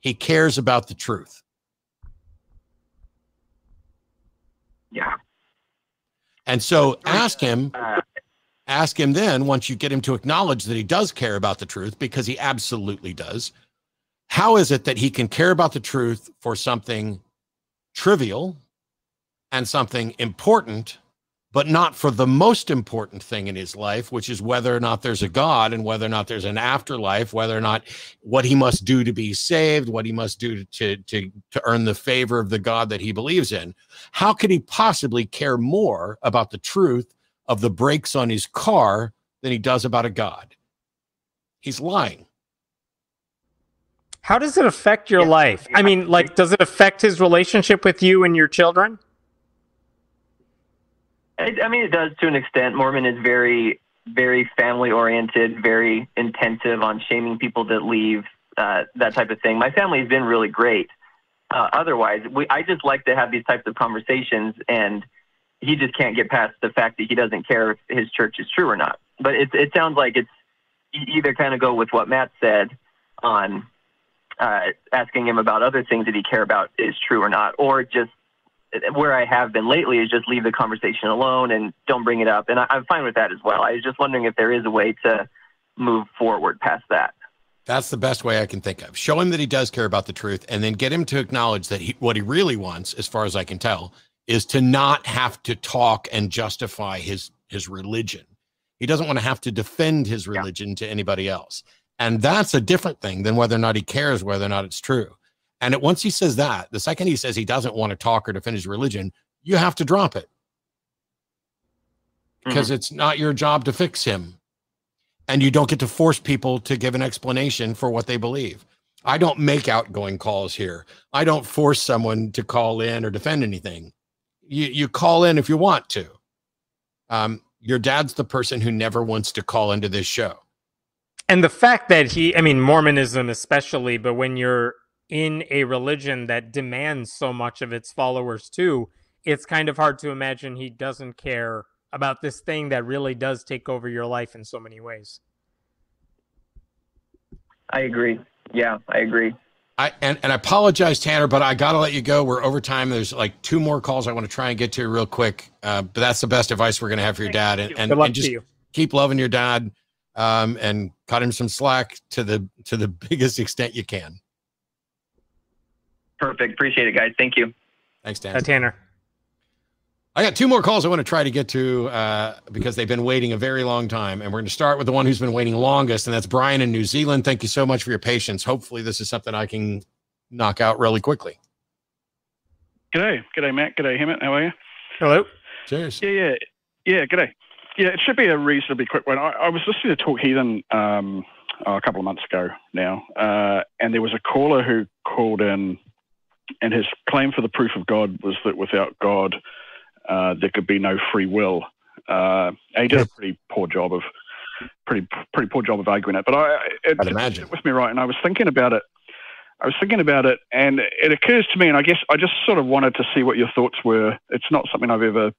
He cares about the truth. Yeah. And so ask him, ask him then, once you get him to acknowledge that he does care about the truth, because he absolutely does, how is it that he can care about the truth for something trivial and something important, but not for the most important thing in his life, which is whether or not there's a God and whether or not there's an afterlife, whether or not what he must do to be saved, what he must do to, to, to earn the favor of the God that he believes in. How could he possibly care more about the truth of the brakes on his car than he does about a God? He's lying. How does it affect your life? I mean, like, does it affect his relationship with you and your children? I, I mean, it does to an extent. Mormon is very, very family oriented, very intensive on shaming people that leave, uh, that type of thing. My family has been really great. Uh, otherwise, we, I just like to have these types of conversations, and he just can't get past the fact that he doesn't care if his church is true or not. But it, it sounds like it's either kind of go with what Matt said on uh, asking him about other things that he care about is true or not, or just where I have been lately is just leave the conversation alone and don't bring it up. And I, I'm fine with that as well. I was just wondering if there is a way to move forward past that. That's the best way I can think of. Show him that he does care about the truth and then get him to acknowledge that he, what he really wants, as far as I can tell, is to not have to talk and justify his his religion. He doesn't want to have to defend his religion yeah. to anybody else. And that's a different thing than whether or not he cares whether or not it's true. And it, once he says that, the second he says he doesn't want to talk or defend his religion, you have to drop it because mm-hmm. it's not your job to fix him. And you don't get to force people to give an explanation for what they believe. I don't make outgoing calls here. I don't force someone to call in or defend anything. You, you call in if you want to. Um, your dad's the person who never wants to call into this show. And the fact that he, I mean, Mormonism especially, but when you're in a religion that demands so much of its followers too, it's kind of hard to imagine he doesn't care about this thing that really does take over your life in so many ways. I agree. Yeah, I agree. I and, and I apologize, Tanner, but I gotta let you go. We're over time. There's like two more calls I want to try and get to real quick. Uh, but that's the best advice we're gonna have for your dad. And, and, and just keep loving your dad um, and cut him some slack to the to the biggest extent you can. Perfect. Appreciate it, guys. Thank you. Thanks, Dan. Uh, Tanner. I got two more calls I want to try to get to uh, because they've been waiting a very long time. And we're going to start with the one who's been waiting longest, and that's Brian in New Zealand. Thank you so much for your patience. Hopefully, this is something I can knock out really quickly. G'day. G'day, Matt. G'day, Hemant. How are you? Hello. Cheers. Yeah, yeah. Yeah, g'day. Yeah, it should be a reasonably quick one. I, I was listening to Talk Heathen um, oh, a couple of months ago now, uh, and there was a caller who called in and his claim for the proof of God was that without God, uh, there could be no free will. Uh, he did a pretty poor job of pretty pretty poor job of arguing it. But I, it, I'd imagine it with me right, and I was thinking about it. I was thinking about it, and it occurs to me, and I guess I just sort of wanted to see what your thoughts were. It's not something I've ever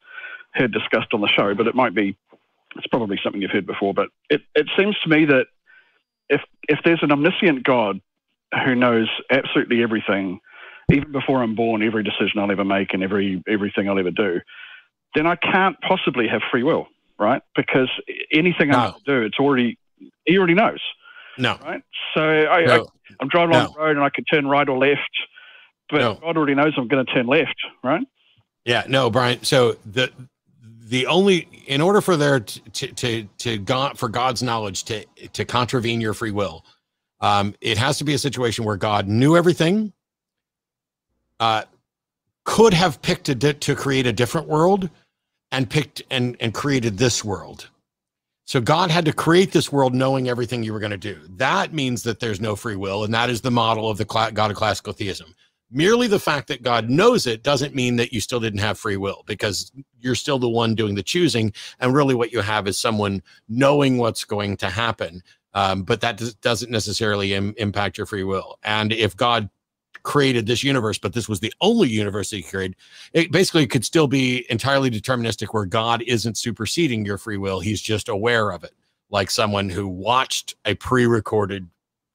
heard discussed on the show, but it might be. It's probably something you've heard before, but it, it seems to me that if if there's an omniscient God who knows absolutely everything, even before I'm born, every decision I'll ever make and every everything I'll ever do, then I can't possibly have free will, right? Because anything no. I do, it's already he already knows. No. Right. So I, no. I am driving no. on the road and I can turn right or left, but no. God already knows I'm going to turn left, right? Yeah. No, Brian. So the the only in order for there to to to, to God for God's knowledge to to contravene your free will, um, it has to be a situation where God knew everything uh, could have picked a to create a different world and picked and, and created this world. So God had to create this world knowing everything you were going to do. That means that there's no free will, and that is the model of the God of classical theism. Merely the fact that God knows it doesn't mean that you still didn't have free will because you're still the one doing the choosing. And really, what you have is someone knowing what's going to happen. Um, but that doesn't necessarily Im- impact your free will. And if God created this universe, but this was the only universe that he created, it basically could still be entirely deterministic where God isn't superseding your free will. He's just aware of it, like someone who watched a pre recorded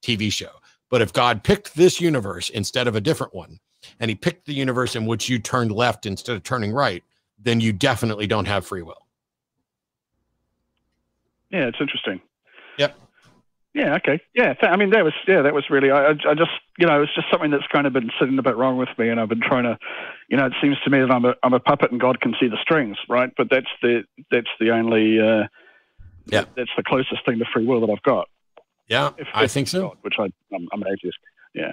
TV show. But if God picked this universe instead of a different one, and he picked the universe in which you turned left instead of turning right, then you definitely don't have free will. Yeah, it's interesting. Yep. Yeah. Okay. Yeah. I mean, that was yeah, that was really. I, I just you know, it's just something that's kind of been sitting a bit wrong with me, and I've been trying to, you know, it seems to me that I'm a I'm a puppet and God can see the strings, right? But that's the that's the only. Uh, yeah. That's the closest thing to free will that I've got. Yeah, if, I think so. God, which I I'm, I'm, an atheist. Yeah.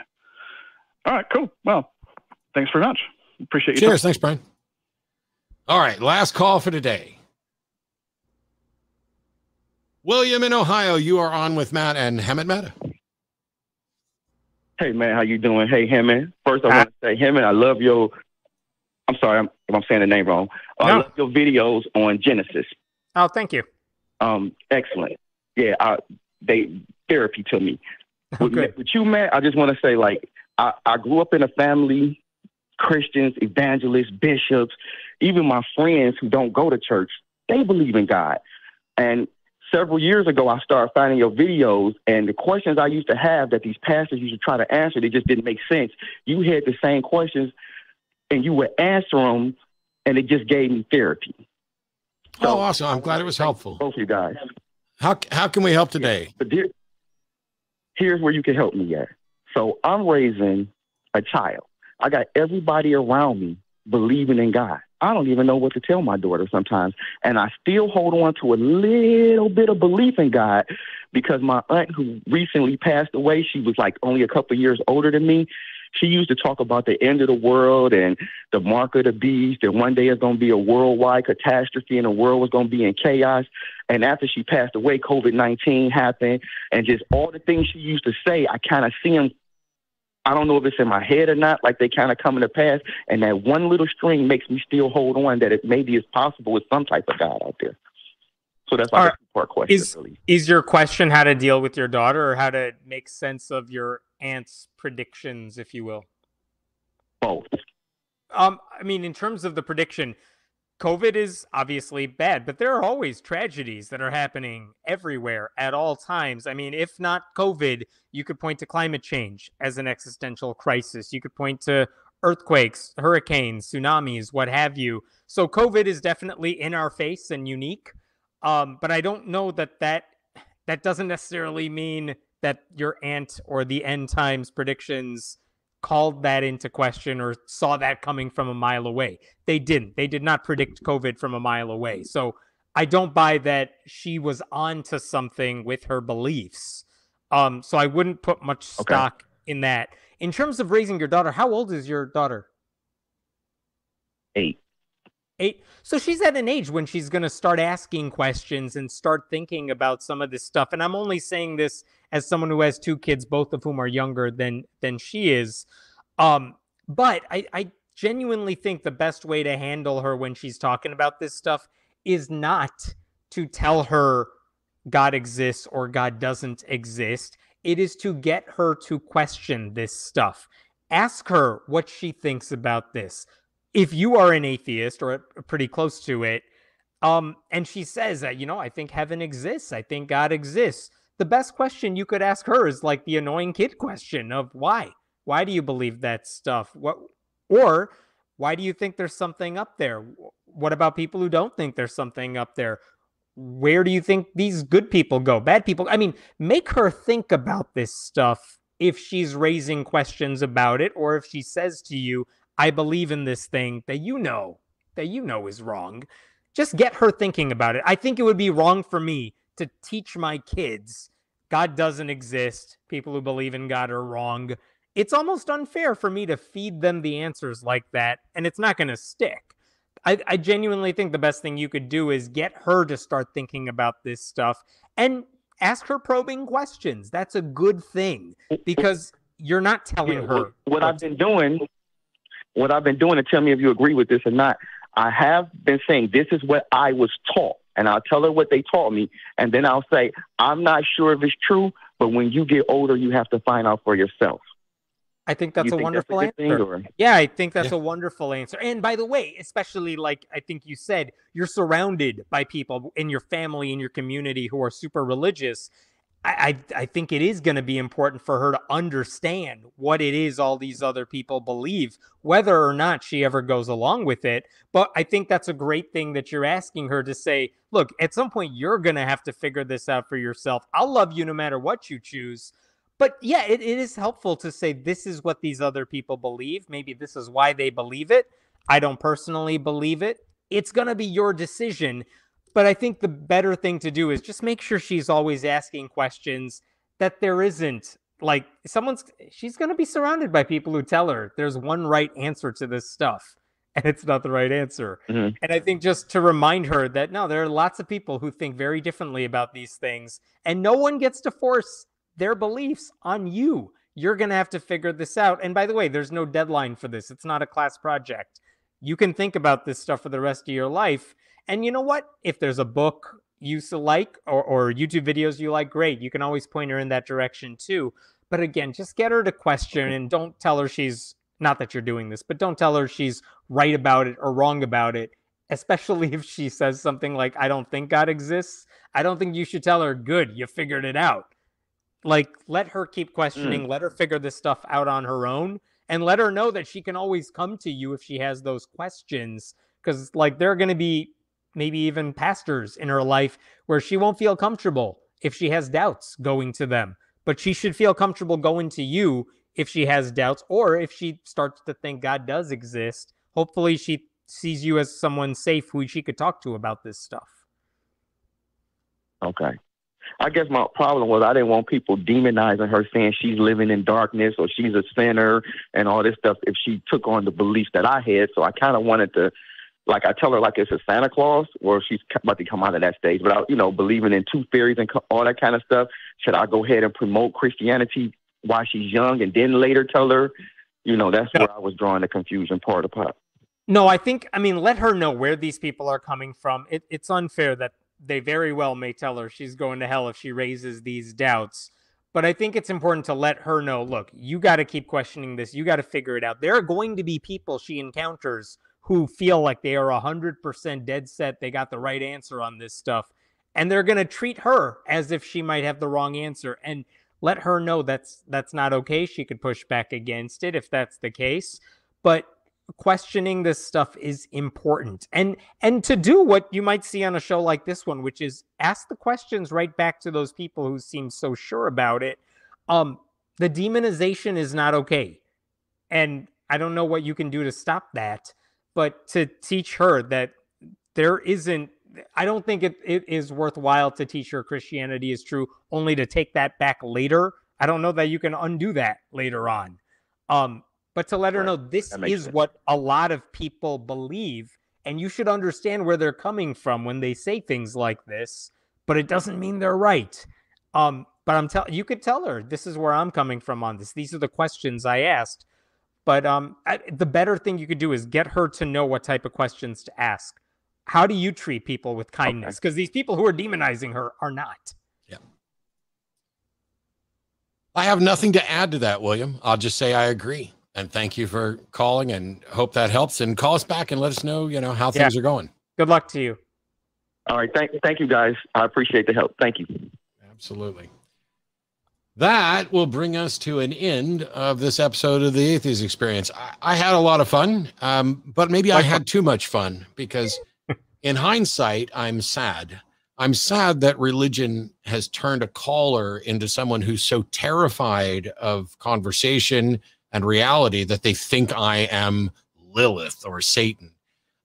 All right. Cool. Well, thanks very much. Appreciate you. Cheers. Thanks, Brian. All right. Last call for today. William in Ohio, you are on with Matt and Hemant Mehta. Hey man, how you doing? Hey Hemant. First, I want to say Hemant, I love your. I'm sorry if I'm saying the name wrong. No. I love your videos on Genesis. Oh, thank you. Um, excellent. Yeah, I, they therapy to me. With, okay. with you, Matt, I just want to say like I, I grew up in a family, Christians, evangelists, bishops, even my friends who don't go to church, they believe in God. And several years ago, I started finding your videos, and the questions I used to have that these pastors used to try to answer, they just didn't make sense. You had the same questions, and you would answer them, and it just gave me therapy. Oh, so, oh, awesome! I'm glad it was helpful. Both of you guys. How how can we help today? But here, here's where you can help me at. So I'm raising a child. I got everybody around me believing in God. I don't even know what to tell my daughter sometimes. And I still hold on to a little bit of belief in God because my aunt, who recently passed away, she was like only a couple years older than me. She used to talk about the end of the world and the mark of the beast, and one day it's going to be a worldwide catastrophe and the world was going to be in chaos. And after she passed away, COVID 19 happened, and just all the things she used to say, I kind of see them I don't know if it's in my head or not, like they kind of coming to pass. And that one little string makes me still hold on that it maybe is possible with some type of God out there. So that's my right. part question. Is, really. is your question how to deal with your daughter or how to make sense of your aunt's predictions, if you will? Both. Um, I mean, in terms of the prediction, COVID is obviously bad, but there are always tragedies that are happening everywhere at all times. I mean, if not COVID, you could point to climate change as an existential crisis. You could point to earthquakes, hurricanes, tsunamis, what have you. So COVID is definitely in our face and unique. Um, but I don't know that that that doesn't necessarily mean that your aunt or the end times predictions called that into question or saw that coming from a mile away. They didn't. They did not predict COVID from a mile away. So I don't buy that she was onto something with her beliefs. Um, so I wouldn't put much stock okay. in that. In terms of raising your daughter, how old is your daughter? Eight eight. So she's at an age when she's going to start asking questions and start thinking about some of this stuff. And I'm only saying this as someone who has two kids, both of whom are younger than than she is. Um, but I, I genuinely think the best way to handle her when she's talking about this stuff is not to tell her God exists or God doesn't exist. It is to get her to question this stuff. Ask her what she thinks about this if you are an atheist or pretty close to it, um, and she says that, you know, I think heaven exists, I think God exists, the best question you could ask her is like the annoying kid question of why? Why do you believe that stuff? What or why do you think there's something up there? What about people who don't think there's something up there? Where do you think these good people go? Bad people? I mean, make her think about this stuff if she's raising questions about it or if she says to you, I believe in this thing that you know that you know is wrong. Just get her thinking about it. I think it would be wrong for me to teach my kids God doesn't exist. People who believe in God are wrong. It's almost unfair for me to feed them the answers like that, and it's not going to stick. I, I, genuinely think the best thing you could do is get her to start thinking about this stuff and ask her probing questions. That's a good thing because you're not telling her. What, what I've been doing, what I've been doing, and tell me if you agree with this or not. I have been saying this is what I was taught, and I'll tell her what they taught me, and then I'll say I'm not sure if it's true, but when you get older, you have to find out for yourself. I think that's You a think that's a wonderful thing, answer. or- Yeah, I think that's a wonderful answer. And by the way, especially like I think you said, you're surrounded by people in your family in your community who are super religious. I I, think it is going to be important for her to understand what it is all these other people believe, whether or not she ever goes along with it. But I think that's a great thing that you're asking her to say, look, at some point you're going to have to figure this out for yourself. I'll love you no matter what you choose. But yeah, it, it is helpful to say this is what these other people believe. Maybe this is why they believe it. I don't personally believe it. It's going to be your decision. But I think the better thing to do is just make sure she's always asking questions that there isn't like someone's she's going to be surrounded by people who tell her there's one right answer to this stuff and it's not the right answer. Mhm. And I think just to remind her that no, there are lots of people who think very differently about these things, and no one gets to force their beliefs on you. You're going to have to figure this out. And by the way, there's no deadline for this, it's not a class project. You can think about this stuff for the rest of your life. And you know what? If there's a book you like or, or YouTube videos you like, great. You can always point her in that direction too. But again, just get her to question and don't tell her she's not that you're doing this, but don't tell her she's right about it or wrong about it, especially if she says something like, I don't think God exists. I don't think you should tell her, good, you figured it out. Like, let her keep questioning, mm. let her figure this stuff out on her own, and let her know that she can always come to you if she has those questions. Because, like, there are going to be maybe even pastors in her life where she won't feel comfortable if she has doubts going to them, but she should feel comfortable going to you if she has doubts or if she starts to think God does exist. Hopefully, she sees you as someone safe who she could talk to about this stuff. Okay. I guess my problem was I didn't want people demonizing her, saying she's living in darkness or she's a sinner and all this stuff if she took on the beliefs that I had. So I kind of wanted to, like, I tell her like it's a Santa Claus or she's about to come out of that stage. But, I, you know, believing in two fairies and all that kind of stuff, should I go ahead and promote Christianity while she's young and then later tell her? You know, that's where I was drawing the confusion part apart. No, I think, I mean, let her know where these people are coming from. It, it's unfair that they very well may tell her she's going to hell if she raises these doubts. But I think it's important to let her know look, you got to keep questioning this. You got to figure it out. There are going to be people she encounters who feel like they are 100% dead set. They got the right answer on this stuff. And they're going to treat her as if she might have the wrong answer. And let her know that's that's not okay. She could push back against it if that's the case. But questioning this stuff is important and and to do what you might see on a show like this one which is ask the questions right back to those people who seem so sure about it um the demonization is not okay and i don't know what you can do to stop that but to teach her that there isn't i don't think it, it is worthwhile to teach her christianity is true only to take that back later. I don't know that you can undo that later on. Um but to let her know this is sense. what a lot of people believe and you should understand where they're coming from when they say things like this but it doesn't mean they're right. Um but i'm telling you could tell her this is where i'm coming from on this. These are the questions i asked but um I, the better thing you could do is get her to know what type of questions to ask how do you treat people with kindness because these people who are demonizing her are not Yeah. I have nothing to add to that, William. I'll just say I agree. And thank you for calling and hope that helps. And call us back and let us know, you know, how Yeah. things are going. good luck to you All right. Thank, thank you, guys. I appreciate the help. Thank you. Absolutely. That will bring us to an end of this episode of the Atheist Experience. I, I had a lot of fun, um, but maybe I had too much fun because, in hindsight, I'm sad. I'm sad that religion has turned a caller into someone who's so terrified of conversation and reality that they think I am Lilith or Satan.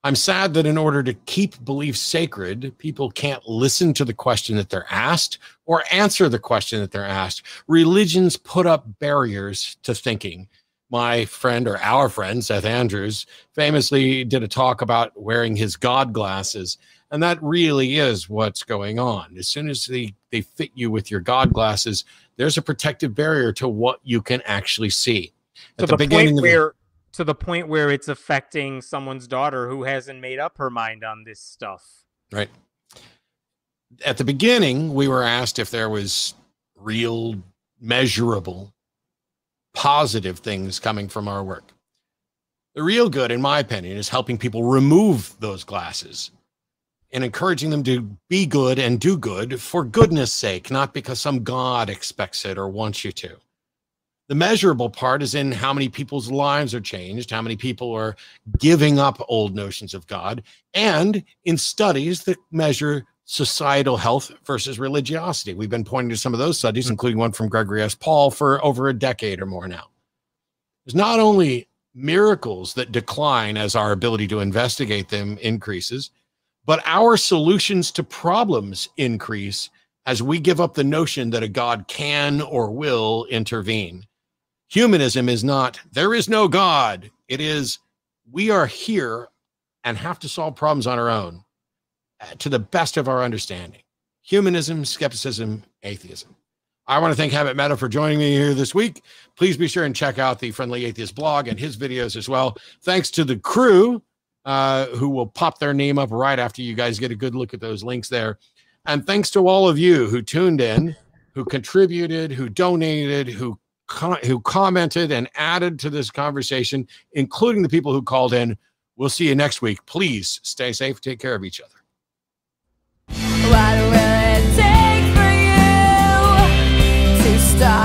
I'm sad that in order to keep beliefs sacred, people can't listen to the question that they're asked or answer the question that they're asked. Religions put up barriers to thinking. My friend or our friend, Seth Andrews, famously did a talk about wearing his God glasses. And that really is what's going on. As soon as they, they fit you with your God glasses, there's a protective barrier to what you can actually see. At to the, the point where the, to the point where it's affecting someone's daughter who hasn't made up her mind on this stuff. Right. At the beginning, we were asked if there was real measurable positive things coming from our work. The real good, in my opinion, is helping people remove those glasses and encouraging them to be good and do good for goodness sake, not because some God expects it or wants you to. The measurable part is in how many people's lives are changed, how many people are giving up old notions of God, and in studies that measure societal health versus religiosity. We've been pointing to some of those studies, hmm. including one from Gregory S. Paul, for over a decade or more now. There's not only miracles that decline as our ability to investigate them increases, but our solutions to problems increase as we give up the notion that a God can or will intervene. Humanism is not, there is no God. It is, we are here and have to solve problems on our own uh, to the best of our understanding. Humanism, skepticism, atheism. I want to thank Hemant Mehta for joining me here this week. Please be sure and check out the Friendly Atheist blog and his videos as well. Thanks to the crew uh, who will pop their name up right after you guys get a good look at those links there. And thanks to all of you who tuned in, who contributed, who donated, who who commented and added to this conversation, including the people who called in. We'll see you next week. Please stay safe. Take care of each other. What will it take for you to stop?